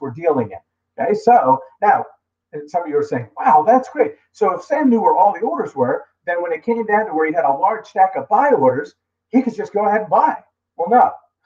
we're dealing in. Okay, so now some of you are saying, wow, that's great. So if Sam knew where all the orders were, then when it came down to where he had a large stack of buy orders, he could just go ahead and buy. Well,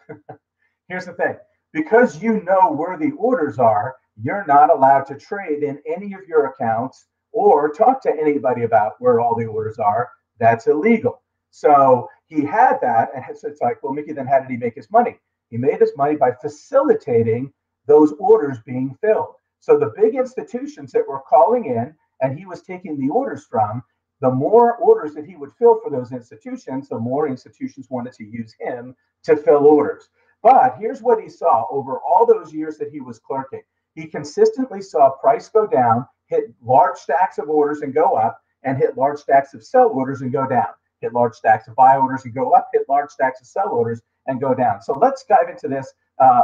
no. Here's the thing because you know where the orders are, you're not allowed to trade in any of your accounts or talk to anybody about where all the orders are. That's illegal. So he had that, and it's like, well, Mickey, then how did he make his money? He made his money by facilitating those orders being filled. So the big institutions that were calling in and he was taking the orders from, the more orders that he would fill for those institutions, the more institutions wanted to use him to fill orders. But here's what he saw over all those years that he was clerking. He consistently saw price go down, hit large stacks of orders and go up, and hit large stacks of sell orders and go down. Hit large stacks of buy orders and go up, hit large stacks of sell orders and go down. So let's dive into this uh,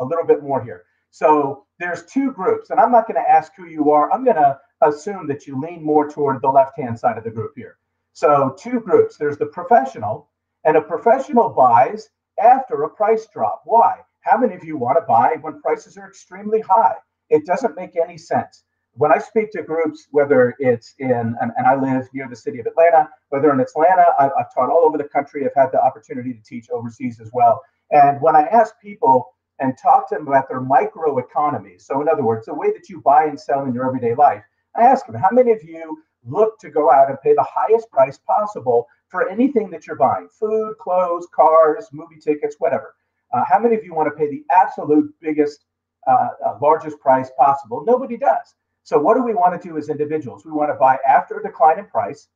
a little bit more here. So there's two groups, and I'm not going to ask who you are. I'm going to assume that you lean more toward the left-hand side of the group here. So two groups. There's the professional, and a professional buys after a price drop. Why? How many of you want to buy when prices are extremely high? It doesn't make any sense. When I speak to groups, whether it's in, and, and I live near the city of Atlanta, whether in Atlanta, I've, I've taught all over the country. I've had the opportunity to teach overseas as well. And when I ask people, and talk to them about their micro economy. So, in other words, the way that you buy and sell in your everyday life. I ask them, how many of you look to go out and pay the highest price possible for anything that you're buying food, clothes, cars, movie tickets, whatever? Uh, how many of you want to pay the absolute biggest, uh, uh, largest price possible? Nobody does. So, what do we want to do as individuals? We want to buy after a decline in price.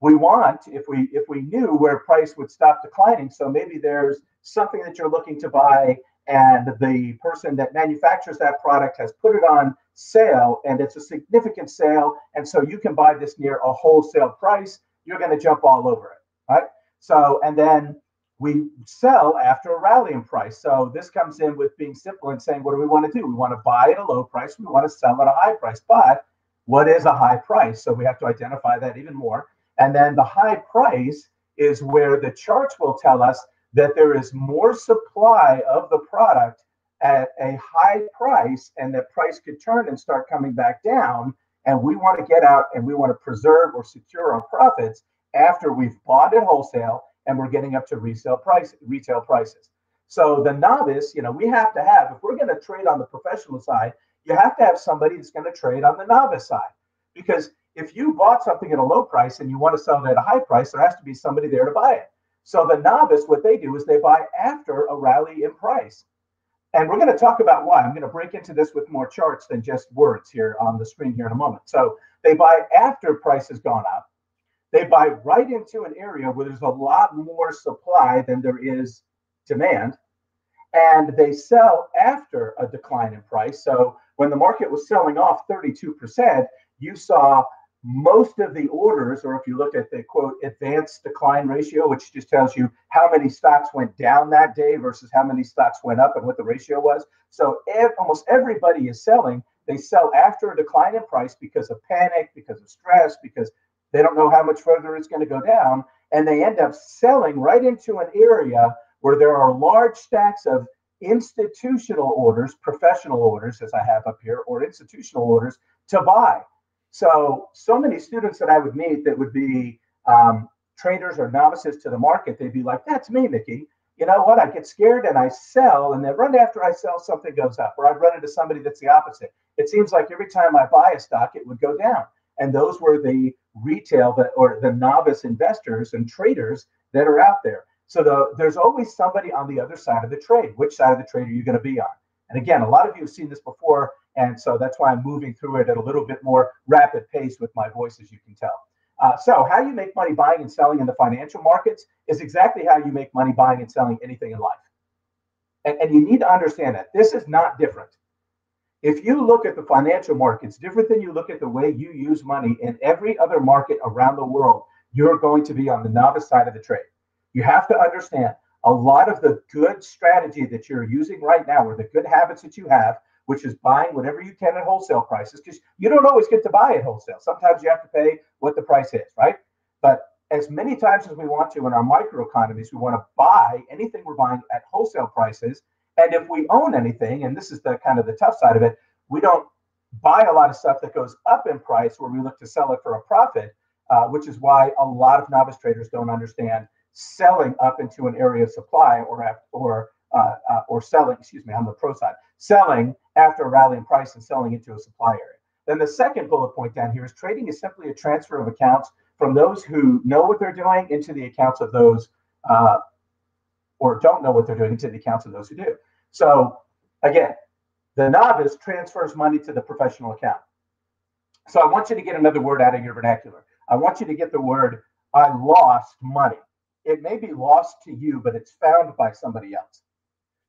We want, if we if we knew where price would stop declining, so maybe there's something that you're looking to buy and the person that manufactures that product has put it on sale and it's a significant sale. And so you can buy this near a wholesale price you're going to jump all over it right? So and then we sell after a rallying price. So this comes in with being simple and saying what do we want to do? We want to buy at a low price we want to sell at a high price. But what is a high price? So we have to identify that even more. And then the high price is where the charts will tell us that there is more supply of the product at a high price and that price could turn and start coming back down. And we want to get out and we want to preserve or secure our profits after we've bought at wholesale and we're getting up to resale price retail prices. So the novice you know we have to have if we're going to trade on the professional side you have to have somebody that's going to trade on the novice side. Because if you bought something at a low price and you want to sell it at a high price there has to be somebody there to buy it so the novice, what they do is they buy after a rally in price. And we're going to talk about why. I'm going to break into this with more charts than just words here on the screen here in a moment. So they buy after price has gone up. They buy right into an area where there's a lot more supply than there is demand. And they sell after a decline in price. So when the market was selling off 32%, you saw most of the orders, or if you look at the quote advanced decline ratio, which just tells you how many stocks went down that day versus how many stocks went up and what the ratio was. So if almost everybody is selling. They sell after a decline in price because of panic, because of stress, because they don't know how much further it's going to go down. And they end up selling right into an area where there are large stacks of institutional orders, professional orders, as I have up here, or institutional orders to buy. So, so many students that I would meet that would be um, traders or novices to the market, they'd be like, "That's me, Mickey." You know what? I get scared and I sell, and then right after I sell, something goes up. Or I'd run into somebody that's the opposite. It seems like every time I buy a stock, it would go down. And those were the retail that, or the novice investors and traders that are out there. So the, there's always somebody on the other side of the trade. Which side of the trade are you going to be on? And again, a lot of you have seen this before and so that's why I'm moving through it at a little bit more rapid pace with my voice, as you can tell. Uh, so, how you make money buying and selling in the financial markets is exactly how you make money buying and selling anything in life. And, and you need to understand that this is not different. If you look at the financial markets different than you look at the way you use money in every other market around the world, you're going to be on the novice side of the trade. You have to understand a lot of the good strategy that you're using right now, or the good habits that you have, which is buying whatever you can at wholesale prices because you don't always get to buy at wholesale. Sometimes you have to pay what the price is, right? But as many times as we want to in our microeconomies, we want to buy anything we're buying at wholesale prices. And if we own anything, and this is the kind of the tough side of it, we don't buy a lot of stuff that goes up in price where we look to sell it for a profit, uh, which is why a lot of novice traders don't understand selling up into an area of supply or or uh, uh, or selling, excuse me, on the pro side, selling after a rally in price and selling into a supply area. Then the second bullet point down here is trading is simply a transfer of accounts from those who know what they're doing into the accounts of those uh, or don't know what they're doing into the accounts of those who do. So again, the novice transfers money to the professional account. So I want you to get another word out of your vernacular. I want you to get the word I lost money. It may be lost to you, but it's found by somebody else.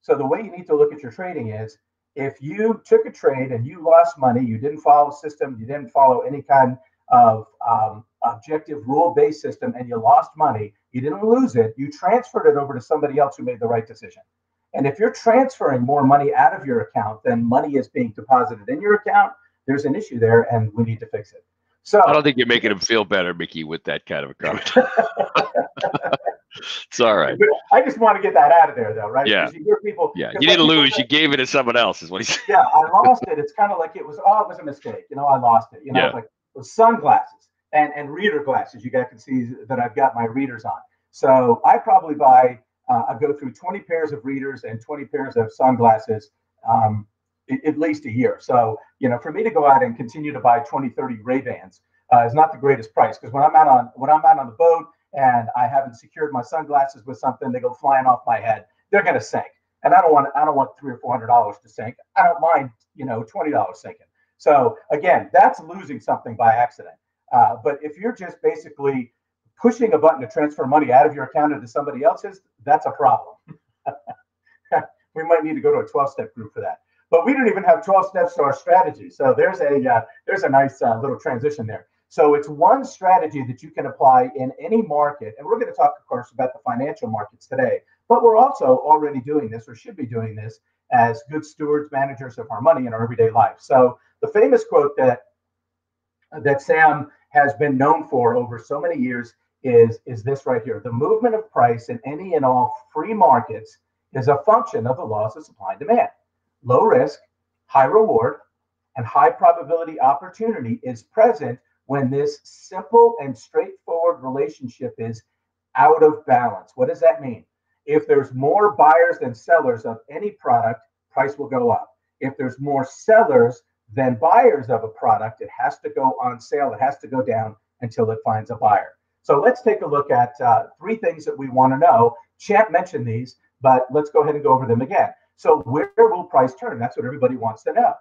So the way you need to look at your trading is if you took a trade and you lost money, you didn't follow a system, you didn't follow any kind of um, objective rule based system, and you lost money, you didn't lose it, you transferred it over to somebody else who made the right decision. And if you're transferring more money out of your account than money is being deposited in your account, there's an issue there and we need to fix it. So I don't think you're making him feel better, Mickey, with that kind of a comment. it's all right. I just want to get that out of there, though, right? Yeah. You hear people. Yeah. You didn't lose. you gave it to someone else, is what he said. Yeah, I lost it. It's kind of like it was. Oh, it was a mistake. You know, I lost it. You know, Yeah. like sunglasses and and reader glasses. You guys can see that I've got my readers on. So I probably buy. Uh, I go through 20 pairs of readers and 20 pairs of sunglasses. Um, at least a year. So, you know, for me to go out and continue to buy 20, 30 Ray-Bans uh, is not the greatest price because when I'm out on when I'm out on the boat and I haven't secured my sunglasses with something, they go flying off my head. They're going to sink, and I don't want I don't want three or four hundred dollars to sink. I don't mind, you know, twenty dollars sinking. So again, that's losing something by accident. Uh, but if you're just basically pushing a button to transfer money out of your account into somebody else's, that's a problem. we might need to go to a 12-step group for that but we don't even have 12 steps to our strategy. So there's a uh, there's a nice uh, little transition there. So it's one strategy that you can apply in any market, and we're going to talk, of course, about the financial markets today. But we're also already doing this, or should be doing this, as good stewards, managers of our money in our everyday life. So the famous quote that that Sam has been known for over so many years is is this right here: the movement of price in any and all free markets is a function of the laws of supply and demand low risk, high reward, and high probability opportunity is present when this simple and straightforward relationship is out of balance. What does that mean? If there's more buyers than sellers of any product, price will go up. If there's more sellers than buyers of a product, it has to go on sale. It has to go down until it finds a buyer. So let's take a look at uh, three things that we want to know. Champ mentioned these, but let's go ahead and go over them again. So where will price turn? That's what everybody wants to know.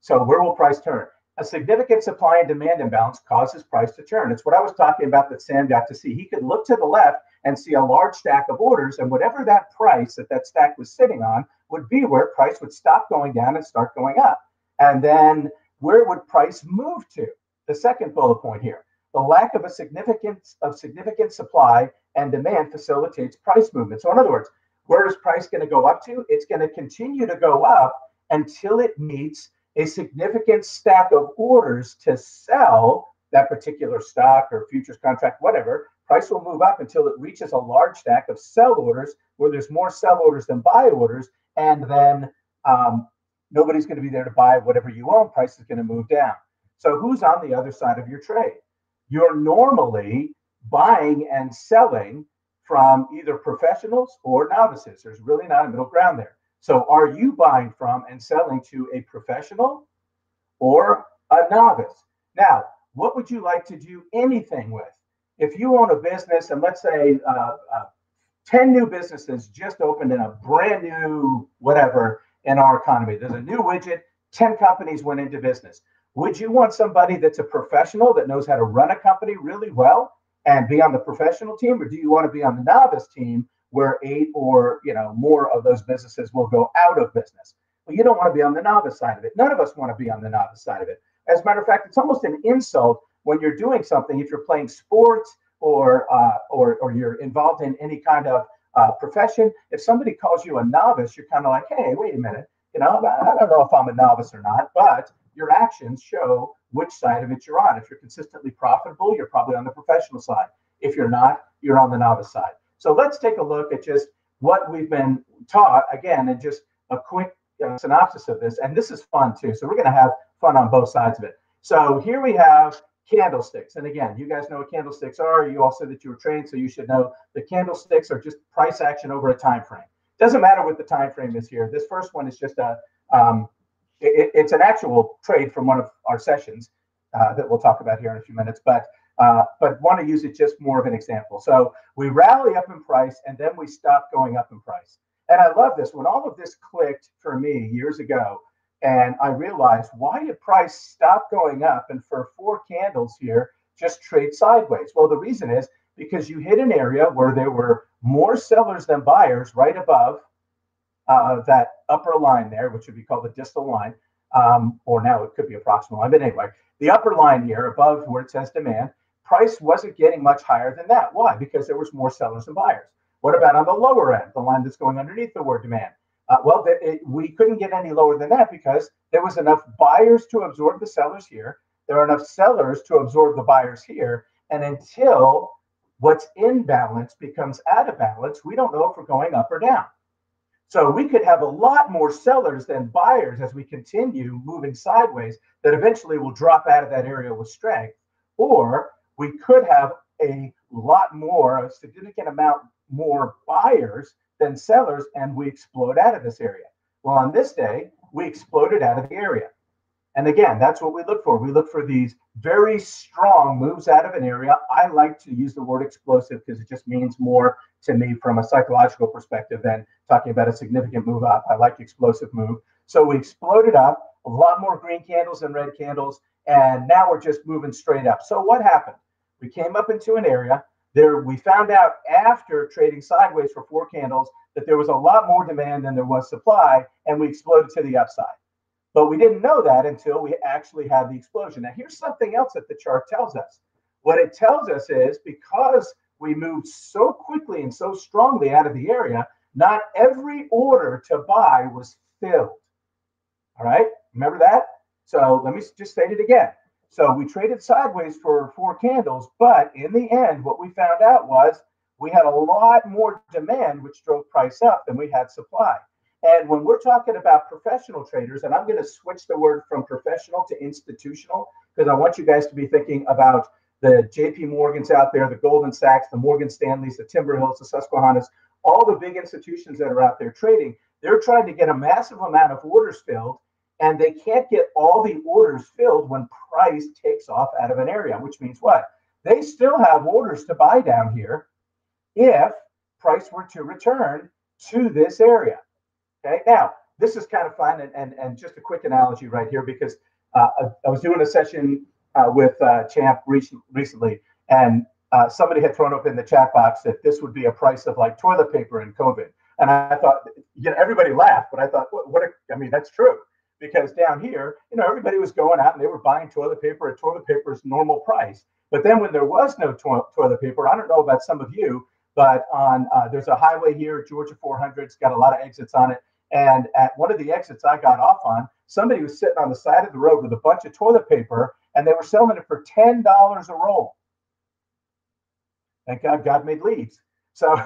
So where will price turn? A significant supply and demand imbalance causes price to turn. It's what I was talking about that Sam got to see. He could look to the left and see a large stack of orders, and whatever that price that that stack was sitting on would be where price would stop going down and start going up. And then where would price move to? The second bullet point here. The lack of a significant of significant supply and demand facilitates price movement. So in other words, where is price going to go up to? It's going to continue to go up until it meets a significant stack of orders to sell that particular stock or futures contract, whatever. Price will move up until it reaches a large stack of sell orders where there's more sell orders than buy orders. And then um, nobody's going to be there to buy whatever you own. Price is going to move down. So, who's on the other side of your trade? You're normally buying and selling from either professionals or novices. There's really not a middle ground there. So, are you buying from and selling to a professional or a novice? Now, what would you like to do anything with? If you own a business, and let's say uh, uh, 10 new businesses just opened in a brand new whatever in our economy, there's a new widget, 10 companies went into business. Would you want somebody that's a professional that knows how to run a company really well and be on the professional team, or do you want to be on the novice team where eight or you know more of those businesses will go out of business? Well, you don't want to be on the novice side of it. None of us want to be on the novice side of it. As a matter of fact, it's almost an insult when you're doing something. If you're playing sports or uh, or or you're involved in any kind of uh, profession, if somebody calls you a novice, you're kind of like, hey, wait a minute, you know, I I don't know if I'm a novice or not, but your actions show which side of it you're on. If you're consistently profitable, you're probably on the professional side. If you're not, you're on the novice side. So let's take a look at just what we've been taught again, and just a quick uh, synopsis of this, and this is fun too. So we're going to have fun on both sides of it. So here we have candlesticks. And again, you guys know what candlesticks are. You all said that you were trained, so you should know the candlesticks are just price action over a time frame. Doesn't matter what the time frame is here. This first one is just a um, it, it's an actual trade from one of our sessions uh, that we'll talk about here in a few minutes, but uh, but want to use it just more of an example. So we rally up in price and then we stop going up in price. And I love this. When all of this clicked for me years ago, and I realized why did price stop going up and for four candles here just trade sideways? Well, the reason is because you hit an area where there were more sellers than buyers right above uh, that upper line there, which would be called the distal line, um, or now it could be a proximal line. But anyway, the upper line here above where it says demand, price wasn't getting much higher than that. Why? Because there was more sellers than buyers. What about on the lower end, the line that's going underneath the word demand? Uh, well, it, we couldn't get any lower than that because there was enough buyers to absorb the sellers here. There are enough sellers to absorb the buyers here. And until what's in balance becomes out of balance, we don't know if we're going up or down. So we could have a lot more sellers than buyers as we continue moving sideways that eventually will drop out of that area with strength. Or we could have a lot more, a significant amount more buyers than sellers, and we explode out of this area. Well, on this day, we exploded out of the area. And again, that's what we look for. We look for these very strong moves out of an area. I like to use the word explosive because it just means more to me from a psychological perspective than talking about a significant move up. I like explosive move. So we exploded up, a lot more green candles and red candles, and now we're just moving straight up. So what happened? We came up into an area. There, we found out after trading sideways for four candles that there was a lot more demand than there was supply, and we exploded to the upside. But we didn't know that until we actually had the explosion. Now, here's something else that the chart tells us. What it tells us is because we moved so quickly and so strongly out of the area, not every order to buy was filled. All right, remember that? So let me just state it again. So we traded sideways for four candles, but in the end, what we found out was we had a lot more demand, which drove price up than we had supply. And when we're talking about professional traders, and I'm going to switch the word from professional to institutional because I want you guys to be thinking about the JP Morgans out there, the Goldman Sachs, the Morgan Stanleys, the Timber Hills, the Susquehannas, all the big institutions that are out there trading. They're trying to get a massive amount of orders filled, and they can't get all the orders filled when price takes off out of an area, which means what? They still have orders to buy down here if price were to return to this area. Okay, now this is kind of fun and, and, and just a quick analogy right here because uh, I, I, was doing a session uh, with uh, Champ recent, recently, and uh, somebody had thrown up in the chat box that this would be a price of like toilet paper in COVID. And I thought, you know, everybody laughed, but I thought, what, what a, I mean, that's true because down here, you know, everybody was going out and they were buying toilet paper at toilet paper's normal price. But then when there was no to- toilet paper, I don't know about some of you, but on uh, there's a highway here, Georgia 400. It's got a lot of exits on it. And at one of the exits I got off on, somebody was sitting on the side of the road with a bunch of toilet paper, and they were selling it for ten dollars a roll. Thank God God made leads. So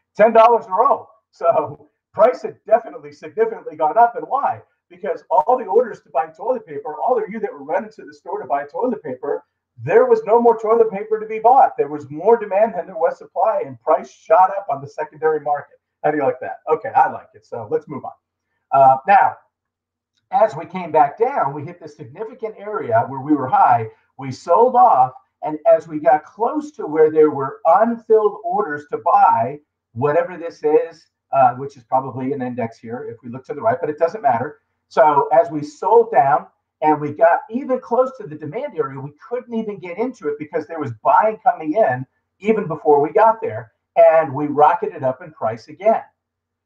ten dollars a roll. So price had definitely significantly gone up. And why? Because all the orders to buy toilet paper, all of you that were running to the store to buy toilet paper, there was no more toilet paper to be bought. There was more demand than there was supply, and price shot up on the secondary market. How do you like that? Okay, I like it. So let's move on. Uh, now, as we came back down, we hit this significant area where we were high. We sold off. And as we got close to where there were unfilled orders to buy, whatever this is, uh, which is probably an index here if we look to the right, but it doesn't matter. So as we sold down and we got even close to the demand area, we couldn't even get into it because there was buying coming in even before we got there and we rocketed up in price again.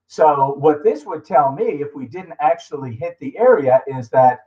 So, what this would tell me if we didn't actually hit the area is that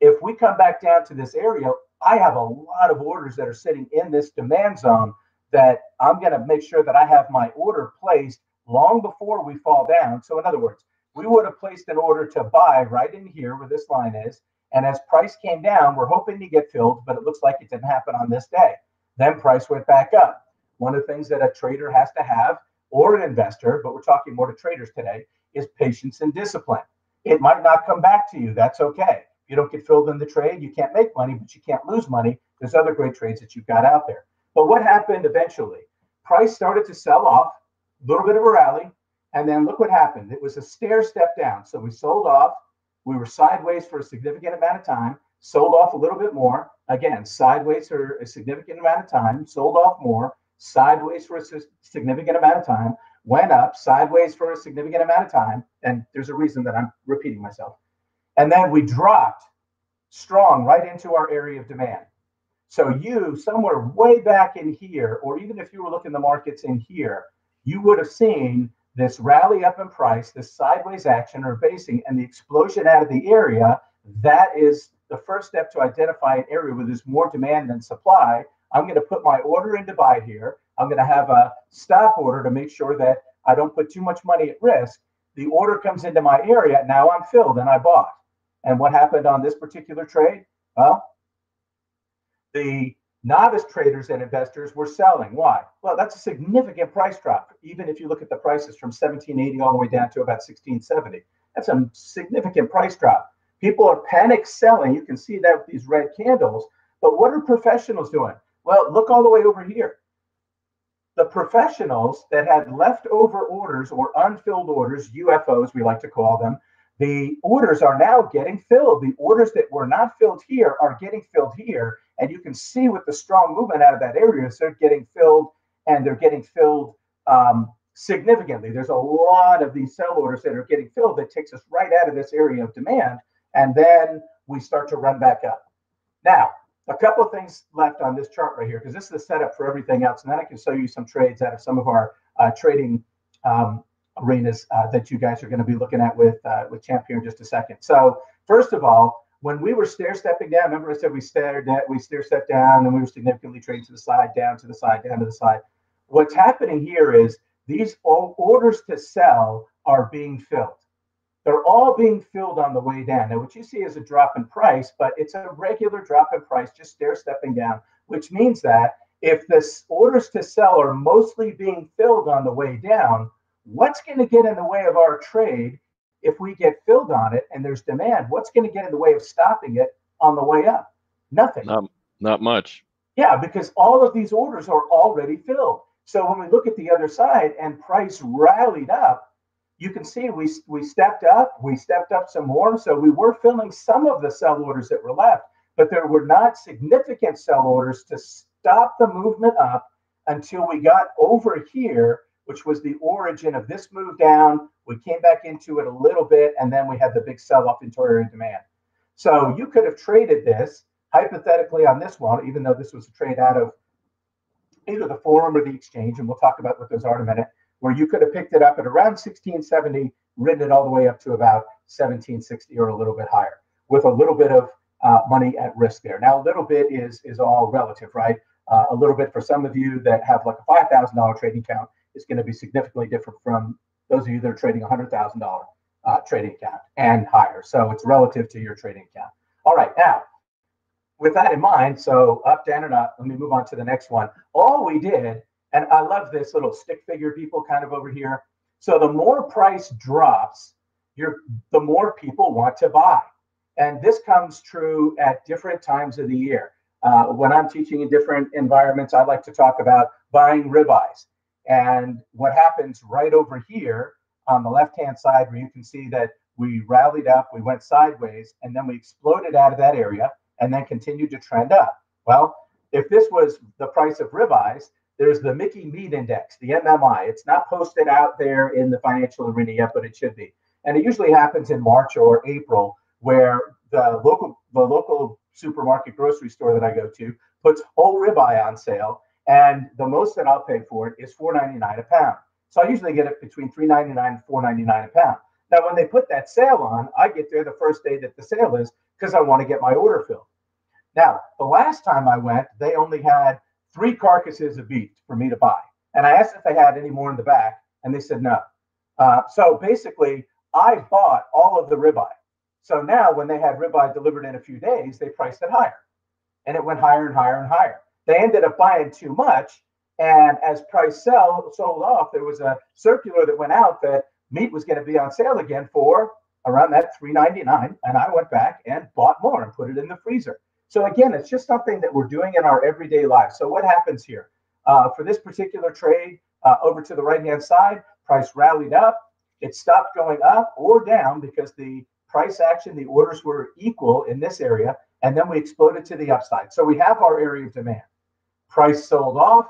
if we come back down to this area, I have a lot of orders that are sitting in this demand zone that I'm going to make sure that I have my order placed long before we fall down. So, in other words, we would have placed an order to buy right in here where this line is. And as price came down, we're hoping to get filled, but it looks like it didn't happen on this day. Then price went back up. One of the things that a trader has to have, or an investor, but we're talking more to traders today, is patience and discipline. It might not come back to you. That's okay. You don't get filled in the trade, you can't make money, but you can't lose money. There's other great trades that you've got out there. But what happened eventually? Price started to sell off, a little bit of a rally, and then look what happened. It was a stair step down. So we sold off. We were sideways for a significant amount of time, sold off a little bit more. Again, sideways for a significant amount of time, sold off more, sideways for a significant amount of time, went up, sideways for a significant amount of time. And there's a reason that I'm repeating myself. And then we dropped strong right into our area of demand. So you somewhere way back in here, or even if you were looking the markets in here, you would have seen this rally up in price, this sideways action or basing, and the explosion out of the area. That is the first step to identify an area where there's more demand than supply. I'm going to put my order into buy here. I'm going to have a stop order to make sure that I don't put too much money at risk. The order comes into my area. Now I'm filled and I bought. And what happened on this particular trade? Well, the novice traders and investors were selling. Why? Well, that's a significant price drop. Even if you look at the prices from 1780 all the way down to about 1670, that's a significant price drop. People are panic selling. You can see that with these red candles. But what are professionals doing? Well, look all the way over here. The professionals that had leftover orders or unfilled orders, UFOs, we like to call them, the orders are now getting filled. The orders that were not filled here are getting filled here. And you can see with the strong movement out of that area, so they're getting filled and they're getting filled um, significantly. There's a lot of these sell orders that are getting filled that takes us right out of this area of demand. And then we start to run back up. Now, a couple of things left on this chart right here, because this is the setup for everything else. And then I can show you some trades out of some of our uh, trading um, arenas uh, that you guys are going to be looking at with uh, with Champ here in just a second. So first of all, when we were stair stepping down, remember I said we stared at, we stair step down, and we were significantly trading to the side, down to the side, down to the side. What's happening here is these orders to sell are being filled. They're all being filled on the way down. Now, what you see is a drop in price, but it's a regular drop in price, just stair stepping down, which means that if the orders to sell are mostly being filled on the way down, what's going to get in the way of our trade if we get filled on it and there's demand? What's going to get in the way of stopping it on the way up? Nothing. Not, not much. Yeah, because all of these orders are already filled. So when we look at the other side and price rallied up, you can see we we stepped up, we stepped up some more. So we were filling some of the sell orders that were left, but there were not significant sell orders to stop the movement up until we got over here which was the origin of this move down. We came back into it a little bit, and then we had the big sell off into area demand. So you could have traded this hypothetically on this one, even though this was a trade out of either the forum or the exchange, and we'll talk about what those are in a minute, where you could have picked it up at around 1670, ridden it all the way up to about 1760 or a little bit higher, with a little bit of uh, money at risk there. Now, a little bit is is all relative, right? Uh, a little bit for some of you that have like a $5,000 trading account is going to be significantly different from those of you that are trading a hundred thousand dollar uh, trading account and higher. So it's relative to your trading account. All right, now with that in mind, so up, down, and up. Let me move on to the next one. All we did, and I love this little stick figure people kind of over here. So the more price drops, you're the more people want to buy, and this comes true at different times of the year. Uh, when I'm teaching in different environments, I like to talk about buying ribeyes. And what happens right over here on the left hand side, where you can see that we rallied up, we went sideways, and then we exploded out of that area and then continued to trend up. Well, if this was the price of ribeyes, there's the Mickey Meat Index, the MMI. It's not posted out there in the financial arena yet, but it should be. And it usually happens in March or April, where the local the local supermarket grocery store that I go to puts whole ribeye on sale and the most that I'll pay for it is $4.99 a pound. So I usually get it between $3.99 and $4.99 a pound. Now, when they put that sale on, I get there the first day that the sale is because I want to get my order filled. Now, the last time I went, they only had three carcasses of beef for me to buy. And I asked if they had any more in the back, and they said no. Uh, so basically, I bought all of the ribeye. So now, when they had ribeye delivered in a few days, they priced it higher. And it went higher and higher and higher. They ended up buying too much. And as price sell sold off, there was a circular that went out that meat was going to be on sale again for around that 399 and I went back and bought more and put it in the freezer. So again, it's just something that we're doing in our everyday life. So what happens here? Uh, for this particular trade, uh, over to the right-hand side, price rallied up. It stopped going up or down because the price action, the orders were equal in this area, and then we exploded to the upside. So we have our area of demand. Price sold off,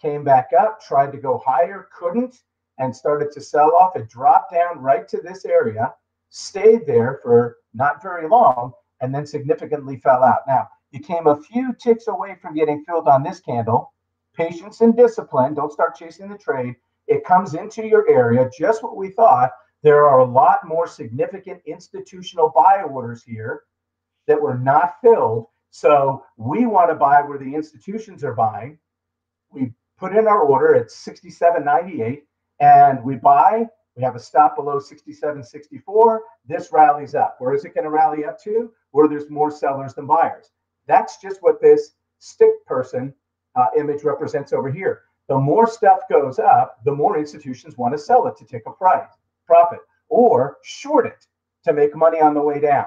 came back up, tried to go higher, couldn't, and started to sell off. It dropped down right to this area, stayed there for not very long, and then significantly fell out. Now, you came a few ticks away from getting filled on this candle. Patience and discipline. Don't start chasing the trade. It comes into your area, just what we thought. There are a lot more significant institutional buy orders here that were not filled. So we want to buy where the institutions are buying. We put in our order at 67.98 and we buy. We have a stop below 67.64. This rallies up. Where is it going to rally up to? Where there's more sellers than buyers. That's just what this stick person uh, image represents over here. The more stuff goes up, the more institutions want to sell it to take a price profit or short it to make money on the way down.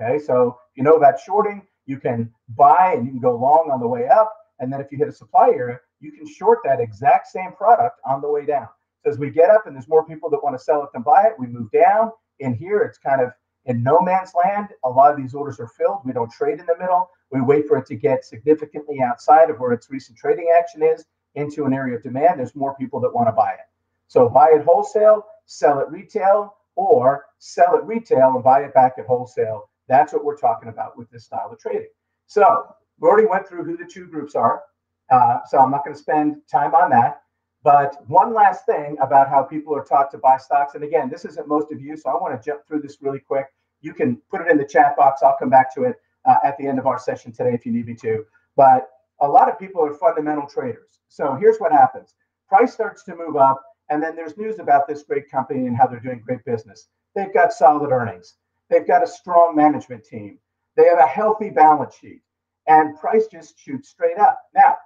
Okay, so you know about shorting, you can buy and you can go long on the way up. And then if you hit a supply area, you can short that exact same product on the way down. So as we get up and there's more people that want to sell it than buy it, we move down. In here, it's kind of in no man's land. A lot of these orders are filled. We don't trade in the middle. We wait for it to get significantly outside of where its recent trading action is into an area of demand. There's more people that want to buy it. So buy it wholesale, sell it retail, or sell it retail and buy it back at wholesale. That's what we're talking about with this style of trading. So we already went through who the two groups are. Uh, so I'm not going to spend time on that. But one last thing about how people are taught to buy stocks. And again, this isn't most of you, so I want to jump through this really quick. You can put it in the chat box. I'll come back to it uh, at the end of our session today if you need me to. But a lot of people are fundamental traders. So here's what happens price starts to move up, and then there's news about this great company and how they're doing great business. They've got solid earnings, they've got a strong management team, they have a healthy balance sheet, and price just shoots straight up. Now,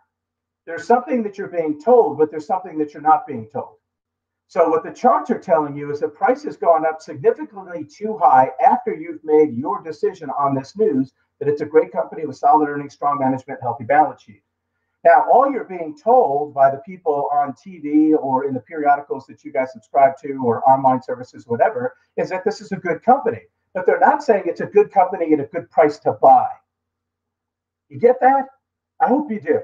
there's something that you're being told, but there's something that you're not being told. So what the charts are telling you is that price has gone up significantly too high after you've made your decision on this news that it's a great company with solid earnings, strong management, healthy balance sheet. Now, all you're being told by the people on TV or in the periodicals that you guys subscribe to or online services, whatever, is that this is a good company. But they're not saying it's a good company at a good price to buy. You get that? I hope you do.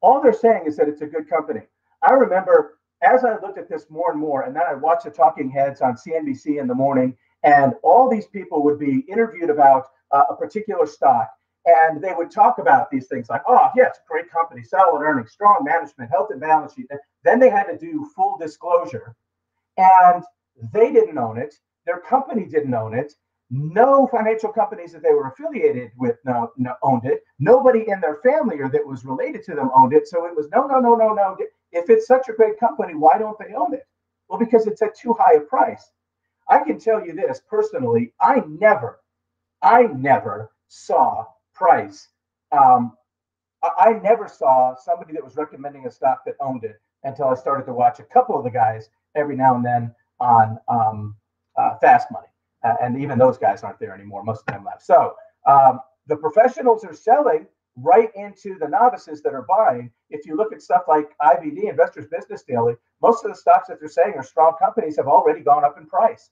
All they're saying is that it's a good company. I remember as I looked at this more and more, and then I watched the talking heads on CNBC in the morning, and all these people would be interviewed about uh, a particular stock and they would talk about these things like, oh, a great company, solid earnings, strong management, health and balance sheet. Then they had to do full disclosure. And they didn't own it. Their company didn't own it. No financial companies that they were affiliated with no, no, owned it. Nobody in their family or that was related to them owned it. So it was no, no, no, no, no. If it's such a great company, why don't they own it? Well, because it's at too high a price. I can tell you this personally, I never, I never saw price. Um, I, never saw somebody that was recommending a stock that owned it until I started to watch a couple of the guys every now and then on um, uh, Fast Money. Uh, and even those guys aren't there anymore. Most of them left. So um, the professionals are selling right into the novices that are buying. If you look at stuff like IBD, Investors Business Daily, most of the stocks that they're saying are strong companies have already gone up in price.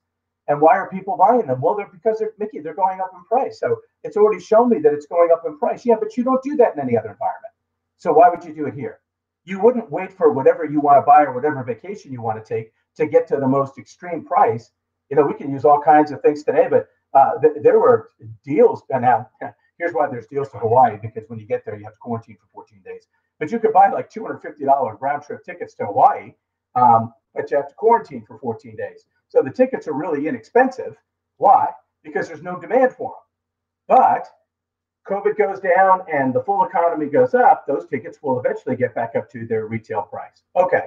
And why are people buying them? Well, they're because they're Mickey, they're going up in price. So it's already shown me that it's going up in price. Yeah, but you don't do that in any other environment. So why would you do it here? You wouldn't wait for whatever you want to buy or whatever vacation you want to take to get to the most extreme price. You know, we can use all kinds of things today, but uh, th- there were deals. And now, here's why there's deals to Hawaii because when you get there, you have to quarantine for 14 days. But you could buy like $250 round trip tickets to Hawaii, um, but you have to quarantine for 14 days. So the tickets are really inexpensive. Why? Because there's no demand for them. But COVID goes down and the full economy goes up, those tickets will eventually get back up to their retail price. Okay.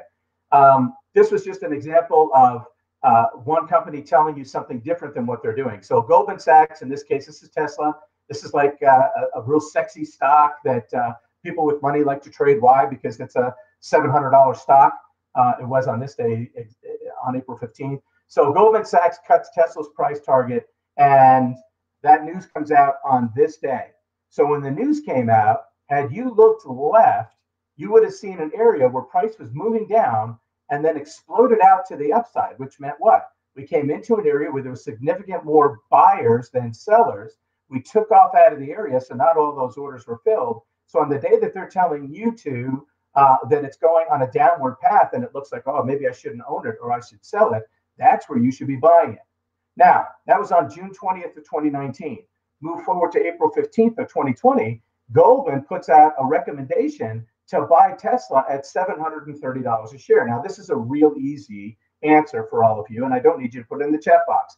Um, this was just an example of uh, one company telling you something different than what they're doing. So Goldman Sachs, in this case, this is Tesla. This is like uh, a, a, real sexy stock that uh, people with money like to trade. Why? Because it's a $700 stock. Uh, it was on this day on April 15th. So Goldman Sachs cuts Tesla's price target, and that news comes out on this day. So when the news came out, had you looked left, you would have seen an area where price was moving down and then exploded out to the upside, which meant what? We came into an area where there was significant more buyers than sellers. We took off out of the area, so not all those orders were filled. So on the day that they're telling you to uh, that it's going on a downward path and it looks like, oh, maybe I shouldn't own it or I should sell it, that's where you should be buying it. Now, that was on June 20th of 2019. Move forward to April 15th of 2020, Goldman puts out a recommendation to buy Tesla at $730 a share. Now, this is a real easy answer for all of you, and I don't need you to put it in the chat box.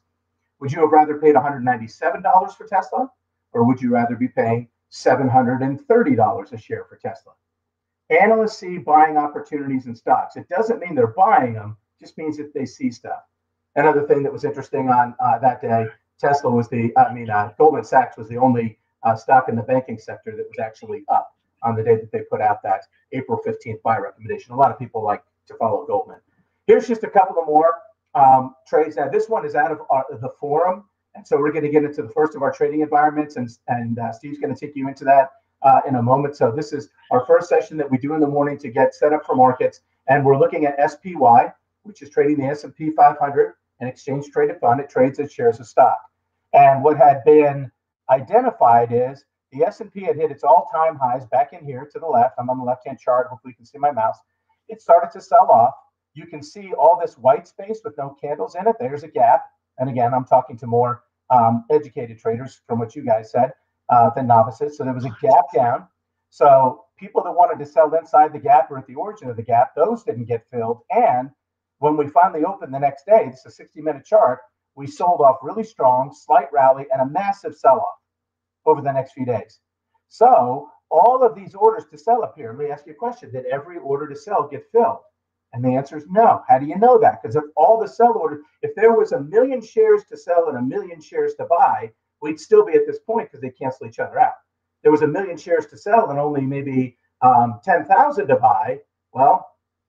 Would you have rather paid $197 for Tesla, or would you rather be paying $730 a share for Tesla? Analysts see buying opportunities in stocks. It doesn't mean they're buying them, just means that they see stuff. Another thing that was interesting on uh, that day, Tesla was the, I mean, uh, Goldman Sachs was the only uh, stock in the banking sector that was actually up on the day that they put out that April 15th buy recommendation. A lot of people like to follow Goldman. Here's just a couple of more um, trades. Now, this one is out of our, the forum. And so we're going to get into the first of our trading environments, and, and uh, Steve's going to take you into that uh, in a moment. So this is our first session that we do in the morning to get set up for markets. And we're looking at SPY, which is trading the S&P 500, an exchange traded fund. It trades as shares of stock. And what had been identified is the S&P had hit its all-time highs back in here to the left. I'm on the left-hand chart. Hopefully you can see my mouse. It started to sell off. You can see all this white space with no candles in it. There's a gap. And again, I'm talking to more um, educated traders from what you guys said uh, than novices. So there was a gap down. So people that wanted to sell inside the gap or at the origin of the gap, those didn't get filled. And when we finally opened the next day, this is a 60 minute chart, we sold off really strong, slight rally, and a massive sell off over the next few days. So all of these orders to sell here, let me ask you a question. Did every order to sell get filled? And the answer is no. How do you know that? Because if all the sell orders, if there was a million shares to sell and a million shares to buy, we'd still be at this point because they cancel each other out. There was a million shares to sell and only maybe um, 10,000 to buy. Well,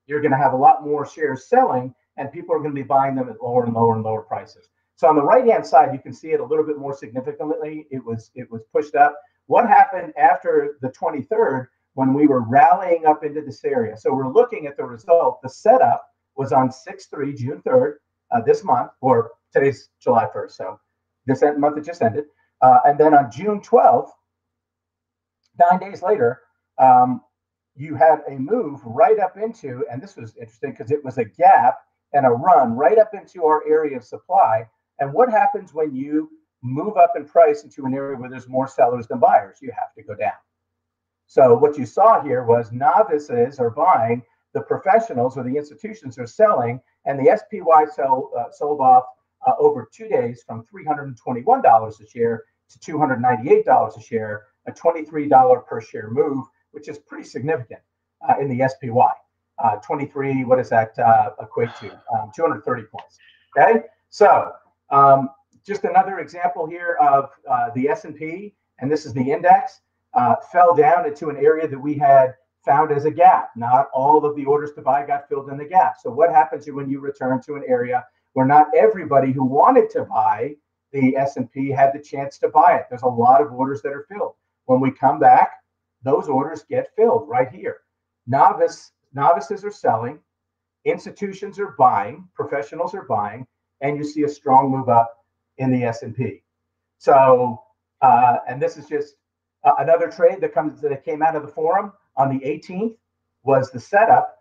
you're going to have a lot more shares selling and people are going to be buying them at lower and lower and lower prices. So on the right hand side, you can see it a little bit more significantly. It was it was pushed up. What happened after the 23rd when we were rallying up into this area? So we're looking at the result. The setup was on 6-3, June 3rd, uh, this month, or today's July 1st. So this month it just ended. Uh, and then on June 12th, nine days later, um, you had a move right up into, and this was interesting because it was a gap and a run right up into our area of supply. And what happens when you move up in price into an area where there's more sellers than buyers? You have to go down. So what you saw here was novices are buying, the professionals or the institutions are selling, and the SPY sell, uh, sold off uh, over two days from $321 a share to $298 a share, a $23 per share move, which is pretty significant uh, in the SPY. Uh, 23, what does that uh, equate to? Um, 230 points. Okay, so um, just another example here of uh, the S&P, and this is the index, uh, fell down into an area that we had found as a gap. Not all of the orders to buy got filled in the gap. So what happens when you return to an area where not everybody who wanted to buy the S&P had the chance to buy it? There's a lot of orders that are filled. When we come back, those orders get filled right here. Novice novices are selling, institutions are buying, professionals are buying, and you see a strong move up in the S&P. So, uh, and this is just uh, another trade that comes that came out of the forum on the 18th was the setup.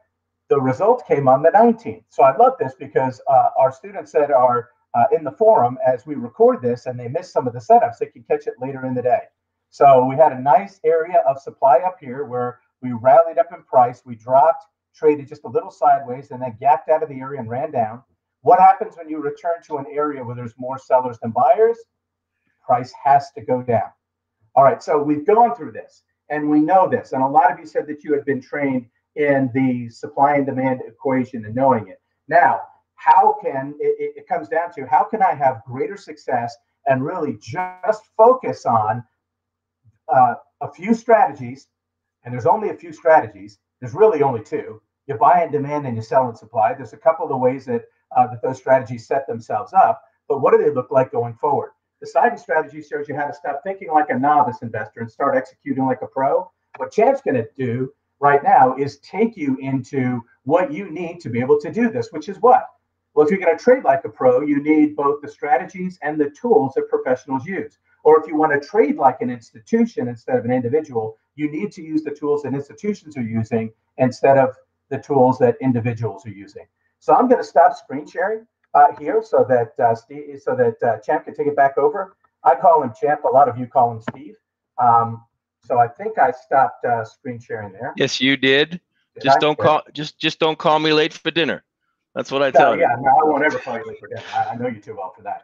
The result came on the 19th. So I love this because uh, our students that are uh, in the forum as we record this and they miss some of the setups, they can catch it later in the day. So we had a nice area of supply up here where we rallied up in price. We dropped, traded just a little sideways, and then gapped out of the area and ran down. What happens when you return to an area where there's more sellers than buyers? Price has to go down. All right, so we've gone through this and we know this. And a lot of you said that you had been trained in the supply and demand equation and knowing it. Now, how can it, it comes down to how can I have greater success and really just focus on uh, a few strategies? And there's only a few strategies. There's really only two. You buy and demand and you sell and supply. There's a couple of ways that uh, that those strategies set themselves up, but what do they look like going forward? The Seiden strategy shows you how to stop thinking like a novice investor and start executing like a pro. What Champ's going to do right now is take you into what you need to be able to do this, which is what? Well, if you're going to trade like a pro, you need both the strategies and the tools that professionals use. Or if you want to trade like an institution instead of an individual, you need to use the tools that institutions are using instead of the tools that individuals are using. So I'm going to stop screen sharing uh, here so that uh, Steve, so that uh, Champ can take it back over. I call him Champ. A lot of you call him Steve. Um, so I think I stopped uh, screen sharing there. Yes, you did. did just I? don't call. Just just don't call me late for dinner. That's what I tell no, you. Yeah, no, I won't ever call you late for dinner. I, I know you too well for that.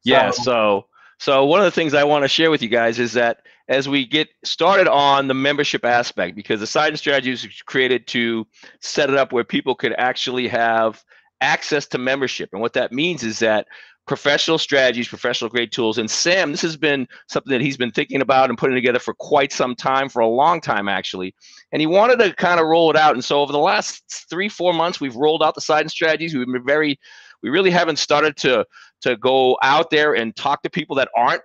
So, yeah. So so one of the things I want to share with you guys is that as we get started on the membership aspect, because the Seiden strategy was created to set it up where people could actually have access to membership. And what that means is that professional strategies, professional grade tools. And Sam, this has been something that he's been thinking about and putting together for quite some time, for a long time actually. And he wanted to kind of roll it out. And so over the last three, four months, we've rolled out the Seiden strategies. We've been very, we really haven't started to to go out there and talk to people that aren't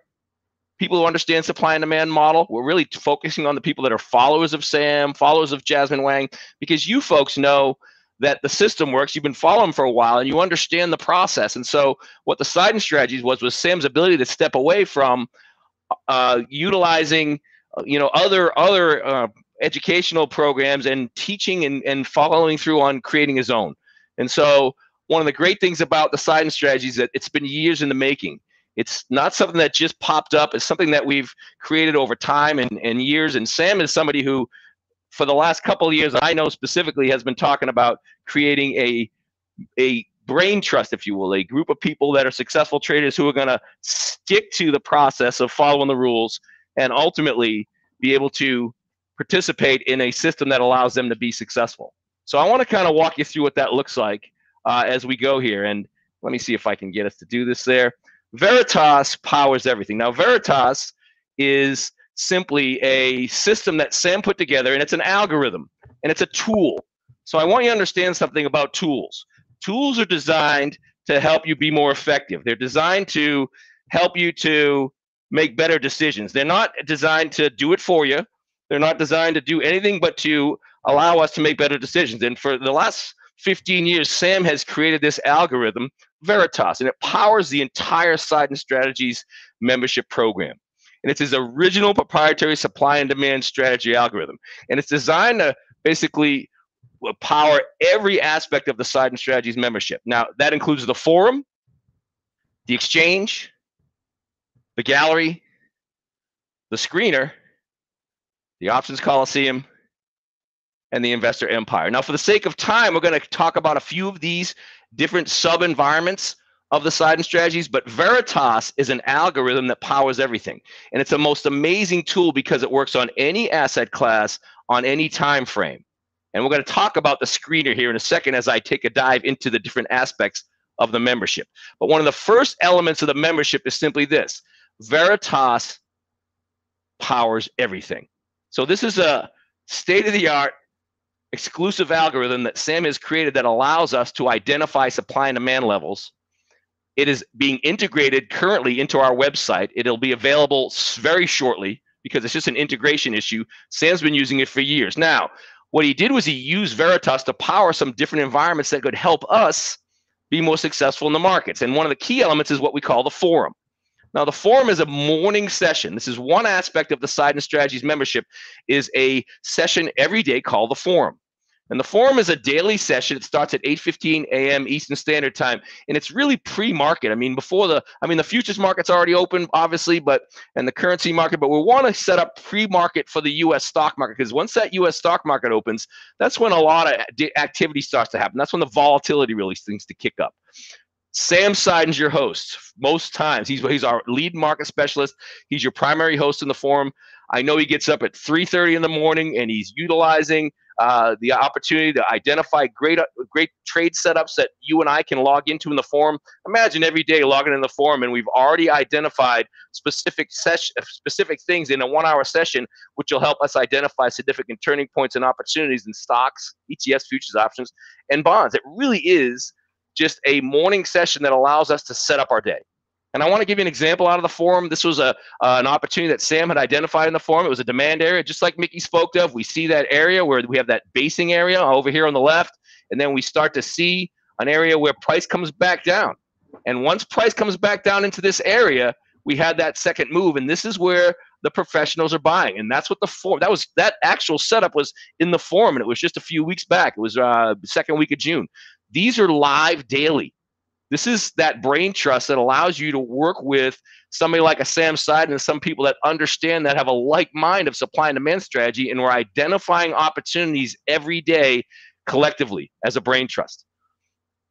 people who understand supply and demand model. We're really focusing on the people that are followers of Sam, followers of Jasmine Wang, because you folks know that the system works. You've been following for a while and you understand the process. And so what the Seiden strategies was was Sam's ability to step away from uh, utilizing uh, you know other other uh, educational programs and teaching and, and following through on creating his own. And so one of the great things about the Seiden strategy is that it's been years in the making. It's not something that just popped up. It's something that we've created over time and, and years. And Sam is somebody who for the last couple of years, I know specifically has been talking about creating a a brain trust, if you will, a group of people that are successful traders who are going to stick to the process of following the rules and ultimately be able to participate in a system that allows them to be successful. So I want to kind of walk you through what that looks like uh, as we go here. And let me see if I can get us to do this there. Veritas powers everything. Now, Veritas is simply a system that Sam put together, and it's an algorithm and it's a tool. So I want you to understand something about tools. Tools are designed to help you be more effective. They're designed to help you to make better decisions. They're not designed to do it for you. They're not designed to do anything but to allow us to make better decisions. And for the last 15 years, Sam has created this algorithm, Veritas, and it powers the entire Seiden Strategies membership program and it's his original proprietary supply and demand strategy algorithm. And it's designed to basically uh, power every aspect of the Seiden Strategies membership. Now, that includes the forum, the exchange, the gallery, the screener, the options coliseum, and the investor empire. Now, for the sake of time, we're going to talk about a few of these different sub environments of the Seiden strategies, but Veritas is an algorithm that powers everything. And it's a most amazing tool because it works on any asset class on any time frame. And we're going to talk about the screener here in a second as I take a dive into the different aspects of the membership. But one of the first elements of the membership is simply this Veritas powers everything. So this is a state of the art exclusive algorithm that Sam has created that allows us to identify supply and demand levels it is being integrated currently into our website. It'll be available very shortly because it's just an integration issue. Sam's been using it for years. Now, what he did was he used Veritas to power some different environments that could help us be more successful in the markets. And one of the key elements is what we call the forum. Now, the forum is a morning session. This is one aspect of the Seiden Strategies membership is a session every day called the forum. And the forum is a daily session. It starts at 8:15 a.m. Eastern Standard Time, and it's really pre-market. I mean, before the, I mean, the futures market's already open, obviously, but and the currency market. But we want to set up pre-market for the U.S. stock market because once that U.S. stock market opens, that's when a lot of activity starts to happen. That's when the volatility really starts to kick up. Sam Seiden's your host most times. He's he's our lead market specialist. He's your primary host in the forum. I know he gets up at 3:30 in the morning and he's utilizing uh, the opportunity to identify great uh, great trade setups that you and I can log into in the forum. Imagine every day logging in the forum, and we've already identified specific session, specific things in a one-hour session, which will help us identify significant turning points and opportunities in stocks, ETFs, futures, options, and bonds. It really is just a morning session that allows us to set up our day. And I want to give you an example out of the forum. This was a uh, an opportunity that Sam had identified in the forum. It was a demand area, just like Mickey spoke of. We see that area where we have that basing area over here on the left, and then we start to see an area where price comes back down. And once price comes back down into this area, we had that second move, and this is where the professionals are buying, and that's what the forum. That was that actual setup was in the forum, and it was just a few weeks back. It was uh, second week of June. These are live daily. This is that brain trust that allows you to work with somebody like a Sam Seiden and some people that understand that have a like mind of supply and demand strategy, and we're identifying opportunities every day collectively as a brain trust.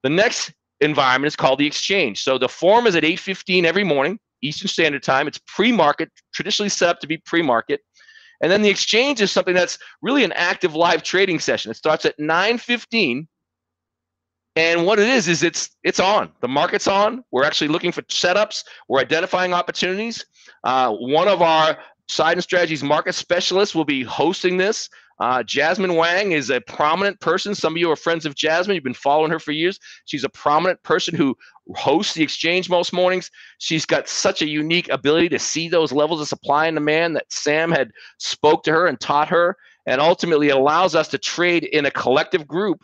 The next environment is called the exchange. So the forum is at 8:15 every morning, Eastern Standard Time. It's pre-market, traditionally set up to be pre-market. And then the exchange is something that's really an active live trading session. It starts at 9:15 and what it is is it's it's on. The market's on. We're actually looking for setups. We're identifying opportunities. Uh, one of our Seiden strategies market specialists will be hosting this. Uh, Jasmine Wang is a prominent person. Some of you are friends of Jasmine. You've been following her for years. She's a prominent person who hosts the exchange most mornings. She's got such a unique ability to see those levels of supply and demand that Sam had spoke to her and taught her. And ultimately, it allows us to trade in a collective group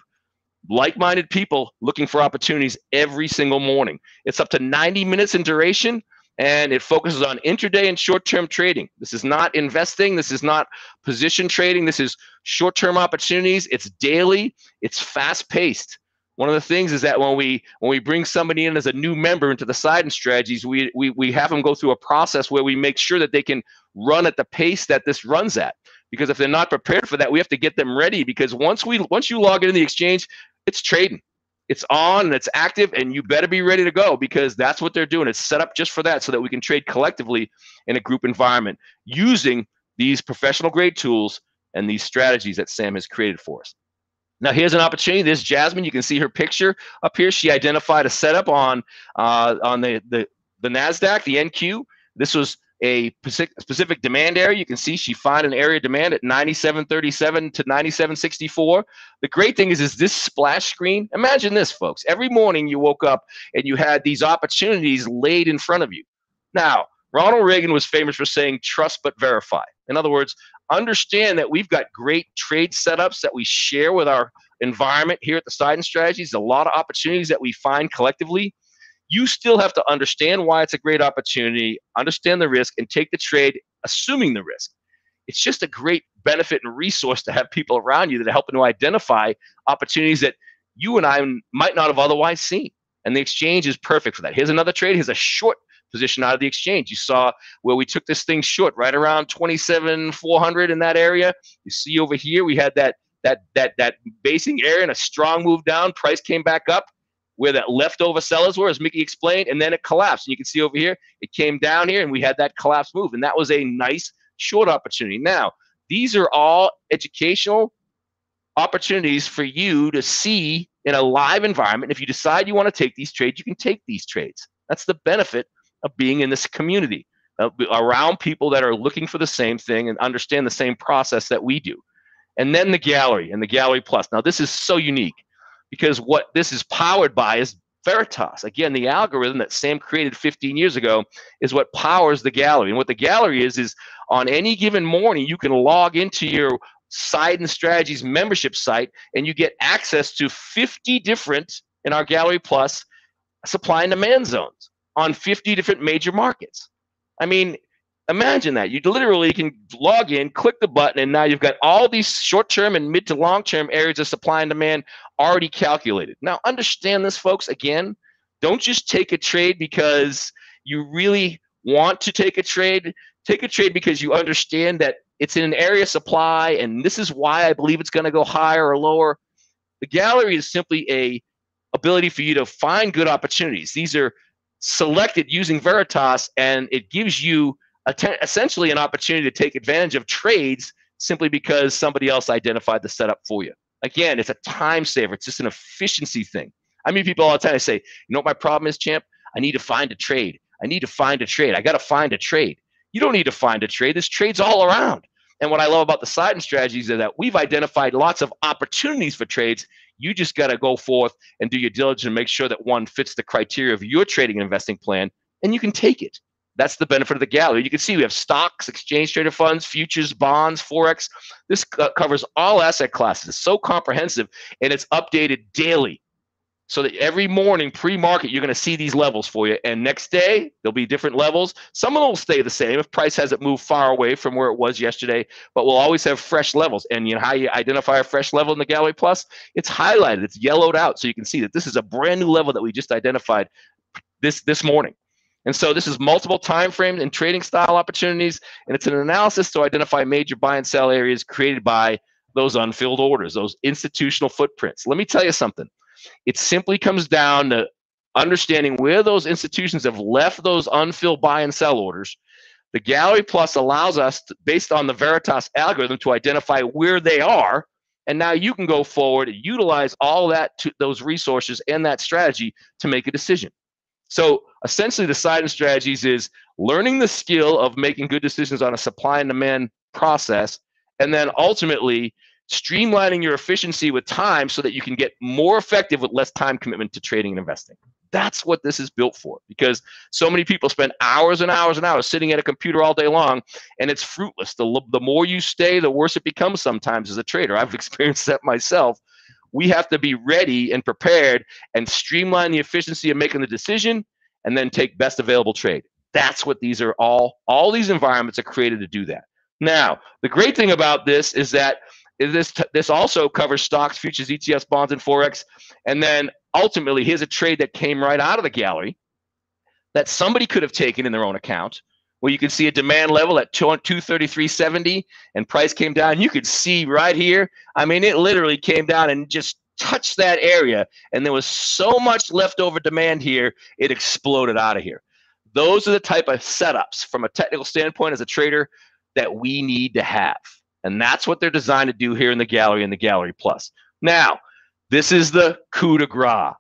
like-minded people looking for opportunities every single morning. It's up to 90 minutes in duration and it focuses on intraday and short-term trading. This is not investing, this is not position trading, this is short-term opportunities. It's daily, it's fast-paced. One of the things is that when we when we bring somebody in as a new member into the Seiden strategies, we, we we have them go through a process where we make sure that they can run at the pace that this runs at because if they're not prepared for that, we have to get them ready. Because once we once you log into the exchange, it's trading. It's on and it's active, and you better be ready to go because that's what they're doing. It's set up just for that, so that we can trade collectively in a group environment using these professional grade tools and these strategies that Sam has created for us. Now here's an opportunity. This Jasmine, you can see her picture up here. She identified a setup on uh, on the, the the Nasdaq, the NQ. This was a specific demand area. You can see she found an area demand at 97.37 to 97.64. The great thing is, is this splash screen. Imagine this, folks. Every morning you woke up and you had these opportunities laid in front of you. Now, Ronald Reagan was famous for saying, trust but verify. In other words, understand that we've got great trade setups that we share with our environment here at the Seiden Strategies. A lot of opportunities that we find collectively you still have to understand why it's a great opportunity, understand the risk, and take the trade, assuming the risk. It's just a great benefit and resource to have people around you that are helping to identify opportunities that you and I might not have otherwise seen. And the exchange is perfect for that. Here's another trade. Here's a short position out of the exchange. You saw where we took this thing short, right around 27 400 in that area. You see over here, we had that that that that basing area and a strong move down. Price came back up where that leftover sellers were, as Mickey explained, and then it collapsed. And you can see over here, it came down here, and we had that collapse move, and that was a nice short opportunity. Now, these are all educational opportunities for you to see in a live environment. If you decide you want to take these trades, you can take these trades. That's the benefit of being in this community uh, around people that are looking for the same thing and understand the same process that we do. And then the gallery and the gallery plus. Now, this is so unique because what this is powered by is Veritas. Again, the algorithm that Sam created 15 years ago is what powers the gallery. And what the gallery is, is on any given morning, you can log into your Seiden Strategies membership site and you get access to 50 different, in our Gallery Plus, supply and demand zones on 50 different major markets. I mean, Imagine that. You literally can log in, click the button, and now you've got all these short term and mid to long term areas of supply and demand already calculated. Now, understand this, folks. Again, don't just take a trade because you really want to take a trade. Take a trade because you understand that it's in an area of supply, and this is why I believe it's going to go higher or lower. The gallery is simply a ability for you to find good opportunities. These are selected using Veritas, and it gives you essentially an opportunity to take advantage of trades simply because somebody else identified the setup for you. Again, it's a time saver. It's just an efficiency thing. I meet people all the time I say, you know what my problem is, champ? I need to find a trade. I need to find a trade. I got to find a trade. You don't need to find a trade. There's trades all around. And what I love about the Seiden strategies is that we've identified lots of opportunities for trades. You just got to go forth and do your diligence and make sure that one fits the criteria of your trading and investing plan, and you can take it. That's the benefit of the gallery. You can see we have stocks, exchange traded funds, futures, bonds, forex. This uh, covers all asset classes. It's so comprehensive and it's updated daily. So that every morning pre-market you're going to see these levels for you and next day there'll be different levels. Some of them will stay the same if price hasn't moved far away from where it was yesterday, but we'll always have fresh levels. And you know how you identify a fresh level in the Gallery Plus? It's highlighted, it's yellowed out so you can see that this is a brand new level that we just identified this this morning. And so this is multiple time frames and trading style opportunities, and it's an analysis to identify major buy and sell areas created by those unfilled orders, those institutional footprints. Let me tell you something. It simply comes down to understanding where those institutions have left those unfilled buy and sell orders. The Gallery Plus allows us, to, based on the Veritas algorithm, to identify where they are. And now you can go forward and utilize all that to, those resources and that strategy to make a decision. So essentially, the Seiden strategies is learning the skill of making good decisions on a supply and demand process, and then ultimately streamlining your efficiency with time so that you can get more effective with less time commitment to trading and investing. That's what this is built for because so many people spend hours and hours and hours sitting at a computer all day long and it's fruitless. The, the more you stay, the worse it becomes sometimes as a trader. I've experienced that myself we have to be ready and prepared and streamline the efficiency of making the decision and then take best available trade. That's what these are all, all these environments are created to do that. Now, the great thing about this is that this, this also covers stocks, futures, ETFs, bonds, and Forex. And then ultimately, here's a trade that came right out of the gallery that somebody could have taken in their own account where you can see a demand level at 233.70 and price came down. You could see right here. I mean, it literally came down and just touched that area. And there was so much leftover demand here, it exploded out of here. Those are the type of setups from a technical standpoint as a trader that we need to have. And that's what they're designed to do here in the gallery and the Gallery Plus. Now, this is the coup de grace,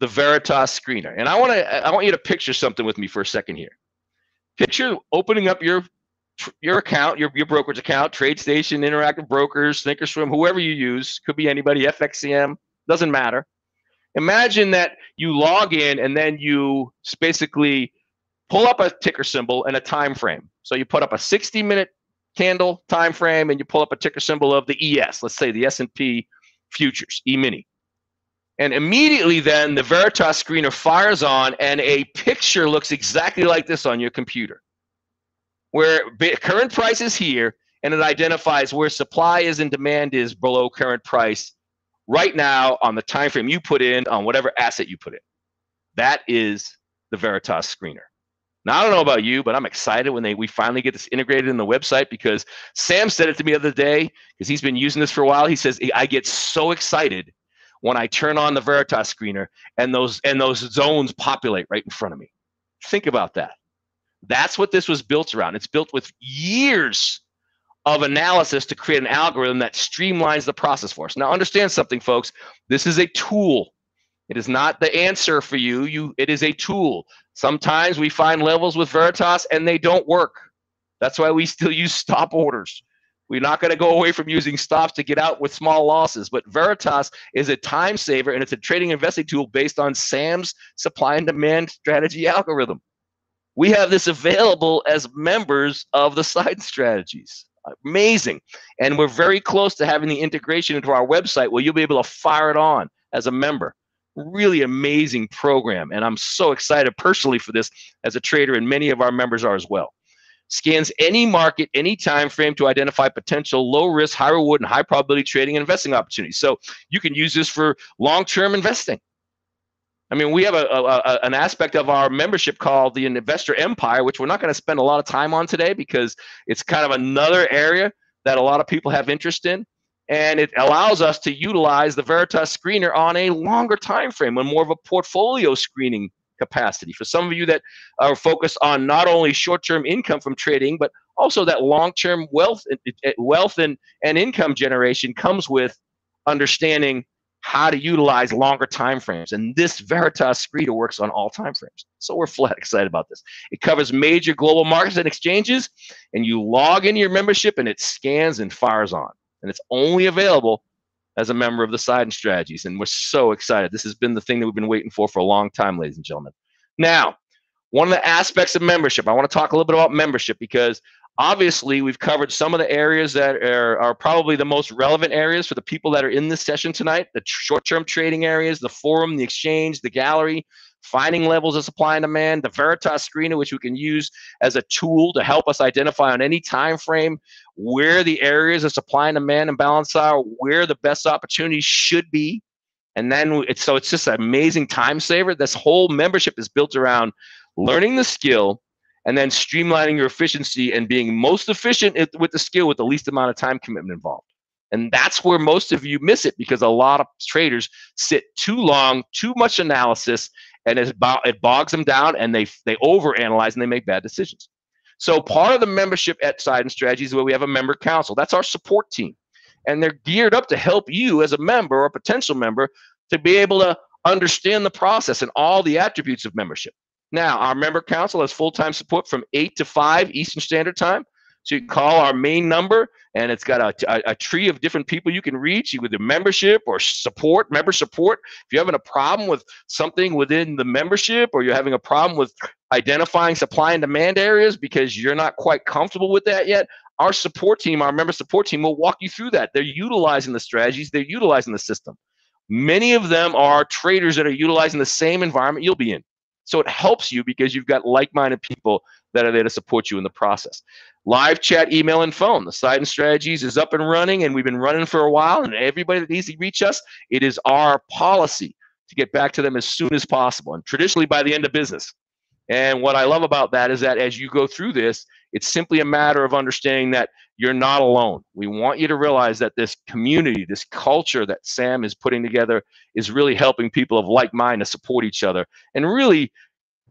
the Veritas screener. And I want to I want you to picture something with me for a second here picture opening up your your account, your, your brokerage account, TradeStation, Interactive Brokers, Thinkorswim, whoever you use, could be anybody, FXCM, doesn't matter. Imagine that you log in and then you basically pull up a ticker symbol and a time frame. So you put up a 60 minute candle time frame and you pull up a ticker symbol of the ES, let's say the S&P futures, E-mini. And immediately then the Veritas screener fires on and a picture looks exactly like this on your computer. Where current price is here and it identifies where supply is and demand is below current price right now on the time frame you put in on whatever asset you put in. That is the Veritas screener. Now I don't know about you, but I'm excited when they we finally get this integrated in the website because Sam said it to me the other day because he's been using this for a while. He says I get so excited when I turn on the Veritas screener and those and those zones populate right in front of me. Think about that. That's what this was built around. It's built with years of analysis to create an algorithm that streamlines the process for us. Now understand something folks, this is a tool. It is not the answer for you. You it is a tool. Sometimes we find levels with Veritas and they don't work. That's why we still use stop orders. We're not going to go away from using stops to get out with small losses. But Veritas is a time saver and it's a trading investing tool based on Sam's supply and demand strategy algorithm. We have this available as members of the Seiden strategies. Amazing. And we're very close to having the integration into our website where you'll be able to fire it on as a member. Really amazing program. And I'm so excited personally for this as a trader, and many of our members are as well scans any market, any time frame to identify potential low risk, high reward, and high probability trading and investing opportunities. So you can use this for long term investing. I mean, we have a, a, a, an aspect of our membership called the Investor Empire, which we're not going to spend a lot of time on today because it's kind of another area that a lot of people have interest in. And it allows us to utilize the Veritas screener on a longer time frame and more of a portfolio screening capacity. For some of you that are focused on not only short-term income from trading, but also that long-term wealth, wealth and, and income generation comes with understanding how to utilize longer time frames. And this Veritas screener works on all time frames. So we're flat excited about this. It covers major global markets and exchanges, and you log into your membership and it scans and fires on. And it's only available as a member of the Seiden Strategies. And we're so excited. This has been the thing that we've been waiting for for a long time, ladies and gentlemen. Now, one of the aspects of membership, I want to talk a little bit about membership because Obviously, we've covered some of the areas that are, are probably the most relevant areas for the people that are in this session tonight the short term trading areas, the forum, the exchange, the gallery, finding levels of supply and demand, the Veritas screener, which we can use as a tool to help us identify on any time frame where the areas of supply and demand and balance are, where the best opportunities should be. And then it's so it's just an amazing time saver. This whole membership is built around learning the skill and then streamlining your efficiency and being most efficient with the skill with the least amount of time commitment involved. And that's where most of you miss it because a lot of traders sit too long, too much analysis, and it bogs them down and they, they overanalyze and they make bad decisions. So part of the membership at Seiden Strategies is where we have a member council. That's our support team. And they're geared up to help you as a member or a potential member to be able to understand the process and all the attributes of membership. Now, our member council has full time support from 8 to 5 Eastern Standard Time. So you call our main number, and it's got a, a, a tree of different people you can reach with the membership or support, member support. If you're having a problem with something within the membership, or you're having a problem with identifying supply and demand areas because you're not quite comfortable with that yet, our support team, our member support team, will walk you through that. They're utilizing the strategies, they're utilizing the system. Many of them are traders that are utilizing the same environment you'll be in. So it helps you because you've got like-minded people that are there to support you in the process. Live chat, email, and phone. The Seiden Strategies is up and running, and we've been running for a while. And everybody that needs to reach us, it is our policy to get back to them as soon as possible, and traditionally by the end of business. And what I love about that is that as you go through this, it's simply a matter of understanding that you're not alone. We want you to realize that this community, this culture that Sam is putting together is really helping people of like mind to support each other. And really,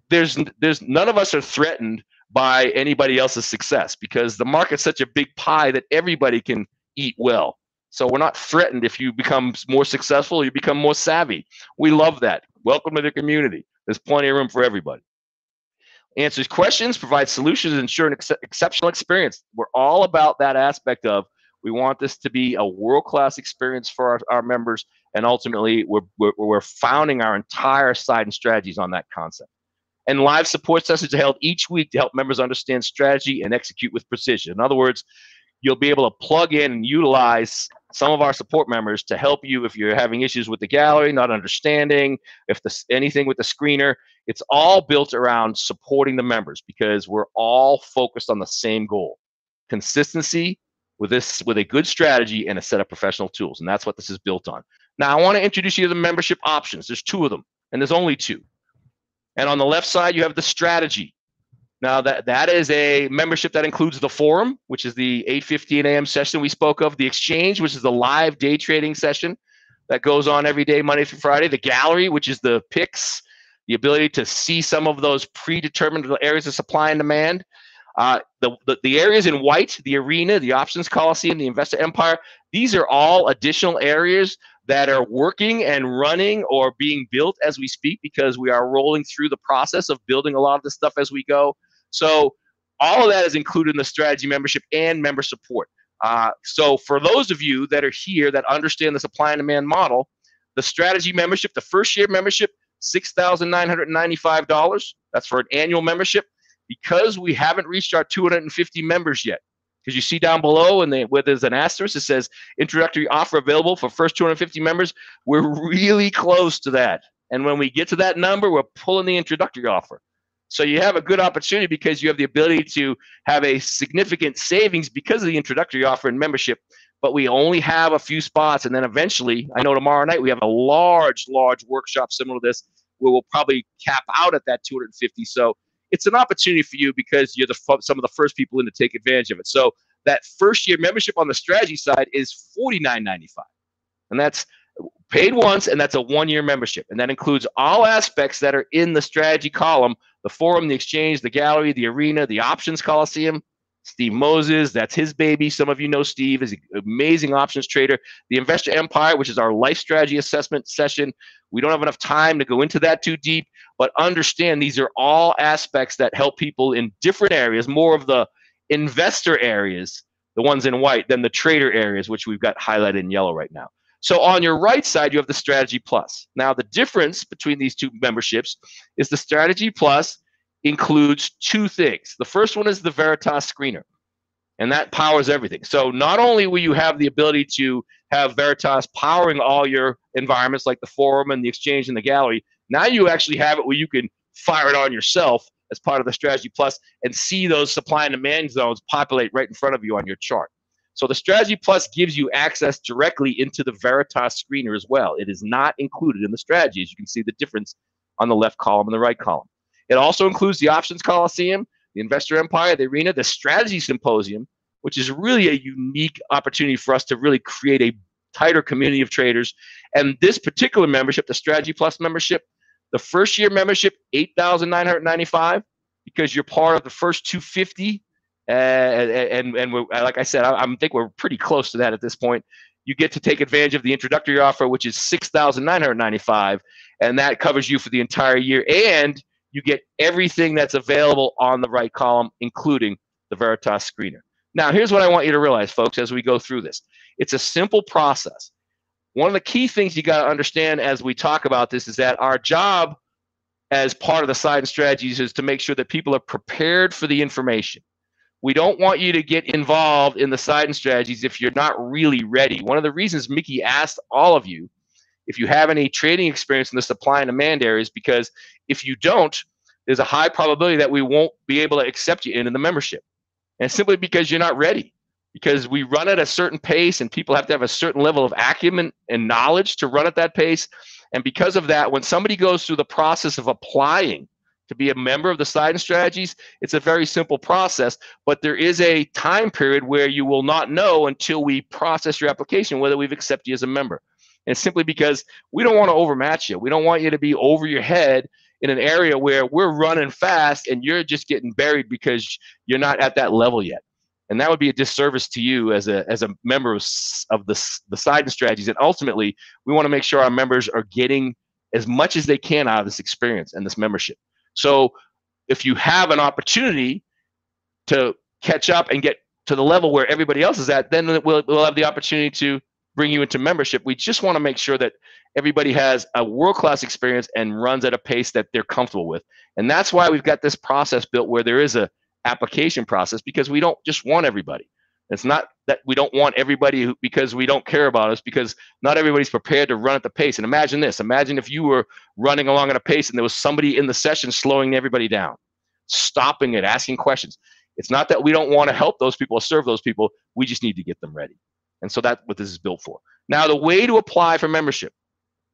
there's there's none of us are threatened by anybody else's success because the market's such a big pie that everybody can eat well. So we're not threatened if you become more successful, you become more savvy. We love that. Welcome to the community. There's plenty of room for everybody answers questions, provides solutions, ensure an ex- exceptional experience. We're all about that aspect of we want this to be a world-class experience for our, our members, and ultimately we're, we're, we're founding our entire Seiden strategies on that concept. And live support sessions are held each week to help members understand strategy and execute with precision. In other words, you'll be able to plug in and utilize some of our support members to help you if you're having issues with the gallery, not understanding, if anything with the screener. It's all built around supporting the members because we're all focused on the same goal consistency with this with a good strategy and a set of professional tools and that's what this is built on now i want to introduce you to the membership options there's two of them and there's only two and on the left side you have the strategy now that that is a membership that includes the forum, which is the 8:15 a.m. session we spoke of, the exchange, which is the live day trading session that goes on every day, Monday through Friday, the gallery, which is the picks, the ability to see some of those predetermined areas of supply and demand. Uh, the, the, the areas in white, the arena, the options coliseum, the investor empire, these are all additional areas that are working and running or being built as we speak because we are rolling through the process of building a lot of the stuff as we go. So all of that is included in the strategy membership and member support. Uh, so for those of you that are here that understand the supply and demand model, the strategy membership, the first year membership, $6,995. That's for an annual membership. Because we haven't reached our 250 members yet, because you see down below and where there's an asterisk, it says introductory offer available for first 250 members. We're really close to that. And when we get to that number, we're pulling the introductory offer. So you have a good opportunity because you have the ability to have a significant savings because of the introductory offer and membership. But we only have a few spots, and then eventually, I know tomorrow night we have a large, large workshop similar to this where we'll probably cap out at that 250. So it's an opportunity for you because you're the some of the first people in to take advantage of it. So that first year membership on the strategy side is 49.95, and that's paid once, and that's a one year membership, and that includes all aspects that are in the strategy column the forum, the exchange, the gallery, the arena, the options coliseum. Steve Moses, that's his baby. Some of you know Steve is an amazing options trader. The Investor Empire, which is our life strategy assessment session. We don't have enough time to go into that too deep, but understand these are all aspects that help people in different areas, more of the investor areas, the ones in white, than the trader areas, which we've got highlighted in yellow right now. So on your right side, you have the Strategy Plus. Now, the difference between these two memberships is the Strategy Plus includes two things. The first one is the Veritas screener, and that powers everything. So not only will you have the ability to have Veritas powering all your environments like the forum and the exchange and the gallery, now you actually have it where you can fire it on yourself as part of the Strategy Plus and see those supply and demand zones populate right in front of you on your chart. So the Strategy Plus gives you access directly into the Veritas screener as well. It is not included in the strategy. As you can see the difference on the left column and the right column. It also includes the Options Coliseum, the Investor Empire, the Arena, the Strategy Symposium, which is really a unique opportunity for us to really create a tighter community of traders. And this particular membership, the Strategy Plus membership, the first year membership, 8995 because you're part of the first 250. Uh, and and like I said, I, I think we're pretty close to that at this point. You get to take advantage of the introductory offer, which is 6995 and that covers you for the entire year. And you get everything that's available on the right column, including the Veritas screener. Now, here's what I want you to realize, folks, as we go through this. It's a simple process. One of the key things you got to understand as we talk about this is that our job as part of the Seiden strategies is to make sure that people are prepared for the information. We don't want you to get involved in the Seiden strategies if you're not really ready. One of the reasons Mickey asked all of you if you have any trading experience in the supply and demand areas, because if you don't, there's a high probability that we won't be able to accept you into the membership. And simply because you're not ready, because we run at a certain pace and people have to have a certain level of acumen and knowledge to run at that pace. And because of that, when somebody goes through the process of applying to be a member of the Seiden strategies, it's a very simple process, but there is a time period where you will not know until we process your application whether we've accepted you as a member. And simply because we don't want to overmatch you. We don't want you to be over your head in an area where we're running fast and you're just getting buried because you're not at that level yet. And that would be a disservice to you as a as a member of, of the the Seiden strategies. And ultimately, we want to make sure our members are getting as much as they can out of this experience and this membership. So if you have an opportunity to catch up and get to the level where everybody else is at, then we'll, we'll have the opportunity to bring you into membership. We just want to make sure that everybody has a world class experience and runs at a pace that they're comfortable with. And that's why we've got this process built where there is a application process because we don't just want everybody. It's not that we don't want everybody who, because we don't care about us because not everybody's prepared to run at the pace. And imagine this, imagine if you were running along at a pace and there was somebody in the session slowing everybody down, stopping it, asking questions. It's not that we don't want to help those people or serve those people. We just need to get them ready. And so that's what this is built for. Now, the way to apply for membership,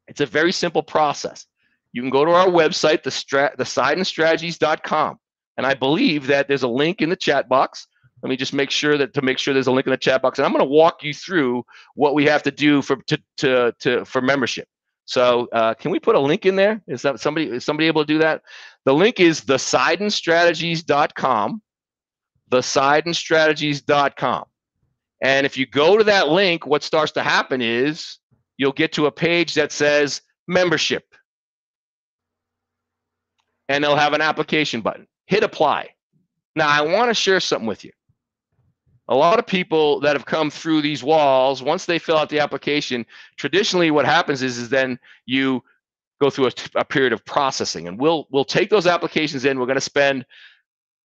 it's a very simple process. You can go to our website, the, strat, the seidenstrategies.com. And I believe that there's a link in the chat box. Let me just make sure that to make sure there's a link in the chat box. And I'm going to walk you through what we have to do for to, to, to for membership. So uh, can we put a link in there? Is that somebody is somebody able to do that? The link is theseidenstrategies.com. Theseidenstrategies.com. And if you go to that link, what starts to happen is you'll get to a page that says membership. And they'll have an application button. Hit apply. Now, I want to share something with you. A lot of people that have come through these walls, once they fill out the application, traditionally what happens is, is then you go through a, a period of processing. And we'll we'll take those applications in. We're going to spend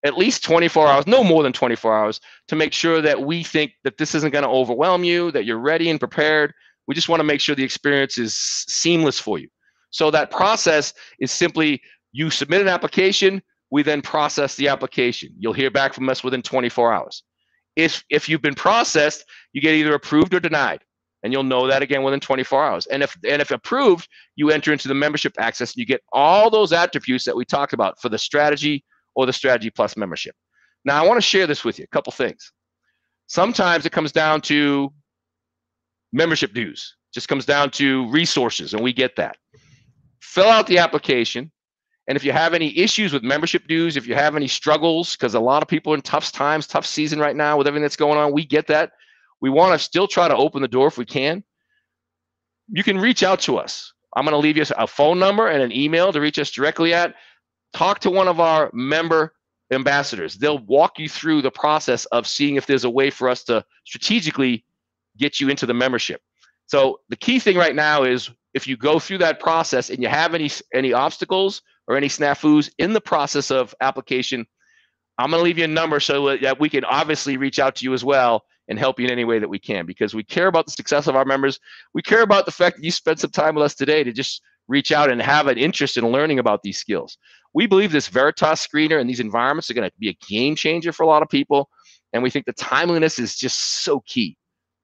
at least 24 hours, no more than 24 hours, to make sure that we think that this isn't going to overwhelm you, that you're ready and prepared. We just want to make sure the experience is seamless for you. So that process is simply you submit an application, we then process the application. You'll hear back from us within 24 hours. If if you've been processed, you get either approved or denied. And you'll know that again within 24 hours. And if and if approved, you enter into the membership access and you get all those attributes that we talked about for the strategy, or the Strategy Plus membership. Now, I want to share this with you, a couple things. Sometimes it comes down to membership dues, just comes down to resources, and we get that. Fill out the application, And if you have any issues with membership dues, if you have any struggles, because a lot of people in tough times, tough season right now with everything that's going on, we get that. We want to still try to open the door if we can. You can reach out to us. I'm going to leave you a phone number and an email to reach us directly at. Talk to one of our member ambassadors. They'll walk you through the process of seeing if there's a way for us to strategically get you into the membership. So the key thing right now is if you go through that process and you have any any obstacles or any snafus in the process of application, I'm going to leave you a number so that we can obviously reach out to you as well and help you in any way that we can because we care about the success of our members. We care about the fact that you spent some time with us today to just reach out and have an interest in learning about these skills. We believe this Veritas screener and these environments are going to be a game changer for a lot of people. And we think the timeliness is just so key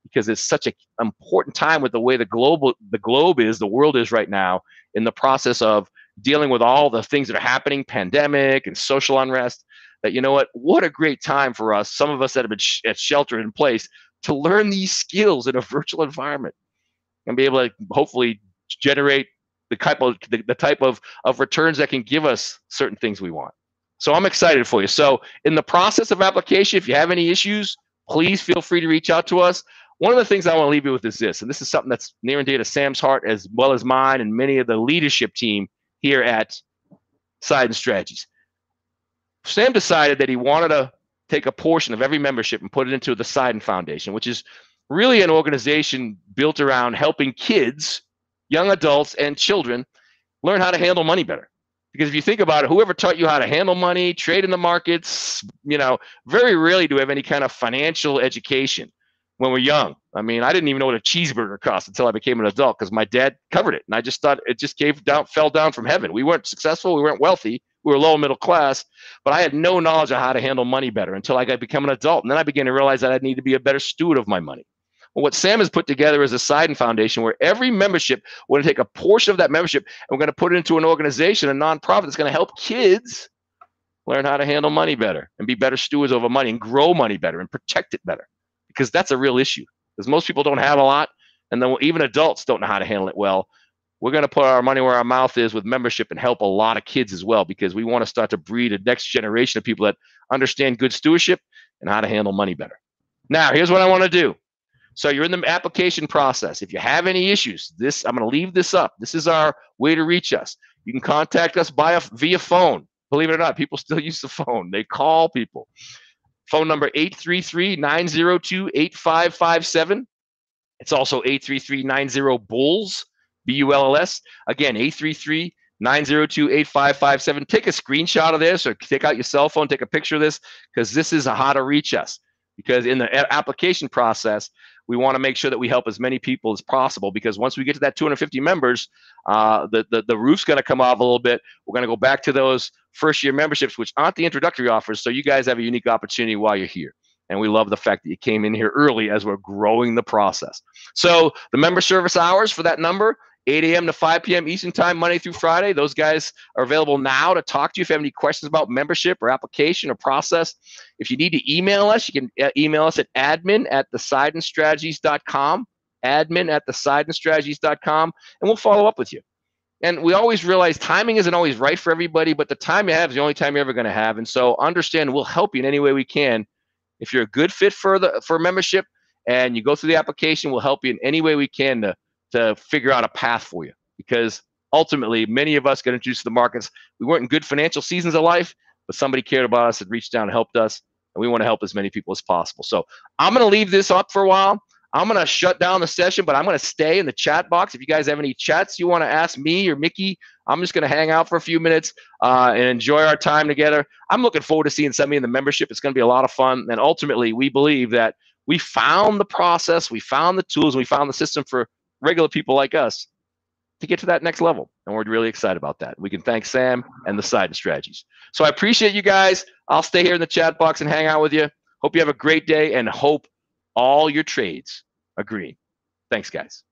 because it's such an important time with the way the global the globe is, the world is right now in the process of dealing with all the things that are happening, pandemic and social unrest. That you know what, what a great time for us, some of us that have been sh- at shelter in place, to learn these skills in a virtual environment and be able to hopefully generate the type of the, the type of, of returns that can give us certain things we want. So I'm excited for you. So in the process of application, if you have any issues, please feel free to reach out to us. One of the things I want to leave you with is this, and this is something that's near and dear to Sam's heart as well as mine and many of the leadership team here at Seiden Strategies. Sam decided that he wanted to take a portion of every membership and put it into the Seiden Foundation, which is really an organization built around helping kids young adults and children learn how to handle money better. Because if you think about it, whoever taught you how to handle money, trade in the markets, you know, very rarely do we have any kind of financial education when we're young. I mean, I didn't even know what a cheeseburger cost until I became an adult because my dad covered it. And I just thought it just gave down, fell down from heaven. We weren't successful, we weren't wealthy, we were low middle class, but I had no knowledge of how to handle money better until I got become an adult. And then I began to realize that I need to be a better steward of my money. What Sam has put together is a Seiden Foundation where every membership, we're going to take a portion of that membership and we're going to put it into an organization, a nonprofit that's going to help kids learn how to handle money better and be better stewards over money and grow money better and protect it better. Because that's a real issue. Because most people don't have a lot and then even adults don't know how to handle it well. We're going to put our money where our mouth is with membership and help a lot of kids as well because we want to start to breed a next generation of people that understand good stewardship and how to handle money better. Now here's what i want to do so you're in the application process. If you have any issues, this I'm going to leave this up. This is our way to reach us. You can contact us by a, via phone. Believe it or not, people still use the phone. They call people. Phone number 833-902-8557. It's also 833-90-BULLS, B-U-L-L-S. Again, 833 902 8557. Take a screenshot of this or take out your cell phone, take a picture of this because this is a how to reach us. Because in the application process, we want to make sure that we help as many people as possible because once we get to that 250 members, uh, the, the, the roof's going to come off a little bit. We're going to go back to those first year memberships, which aren't the introductory offers. So you guys have a unique opportunity while you're here. And we love the fact that you came in here early as we're growing the process. So the member service hours for that number 8 a.m. to 5 p.m. Eastern Time, Monday through Friday. Those guys are available now to talk to you if you have any questions about membership or application or process. If you need to email us, you can uh, email us at admin at theseidenstrategies.com, admin at theseidenstrategies.com, and strategies.com, and we'll follow up with you. And we always realize timing isn't always right for everybody, but the time you have is the only time you're ever going to have. And so understand we'll help you in any way we can. If you're a good fit for the for membership and you go through the application, we'll help you in any way we can to to figure out a path for you. Because ultimately many of us got introduced to the markets. We weren't in good financial seasons of life but somebody cared about us and reached down and helped us and we want to help as many people as possible. So i'm going to leave this up for a while. I'm going to shut down the session but i'm going to stay in the chat box. If you guys have any chats you want to ask me or mickey i'm just going to hang out for a few minutes uh, and enjoy our time together. I'm looking forward to seeing somebody in the membership. It's going to be a lot of fun and ultimately we believe that we found the process we found the tools we found the system for regular people like us to get to that next level. And we're really excited about that. We can thank Sam and the Seiden strategies. So I appreciate you guys. I'll stay here in the chat box and hang out with you. Hope you have a great day and hope all your trades agree. Thanks, guys.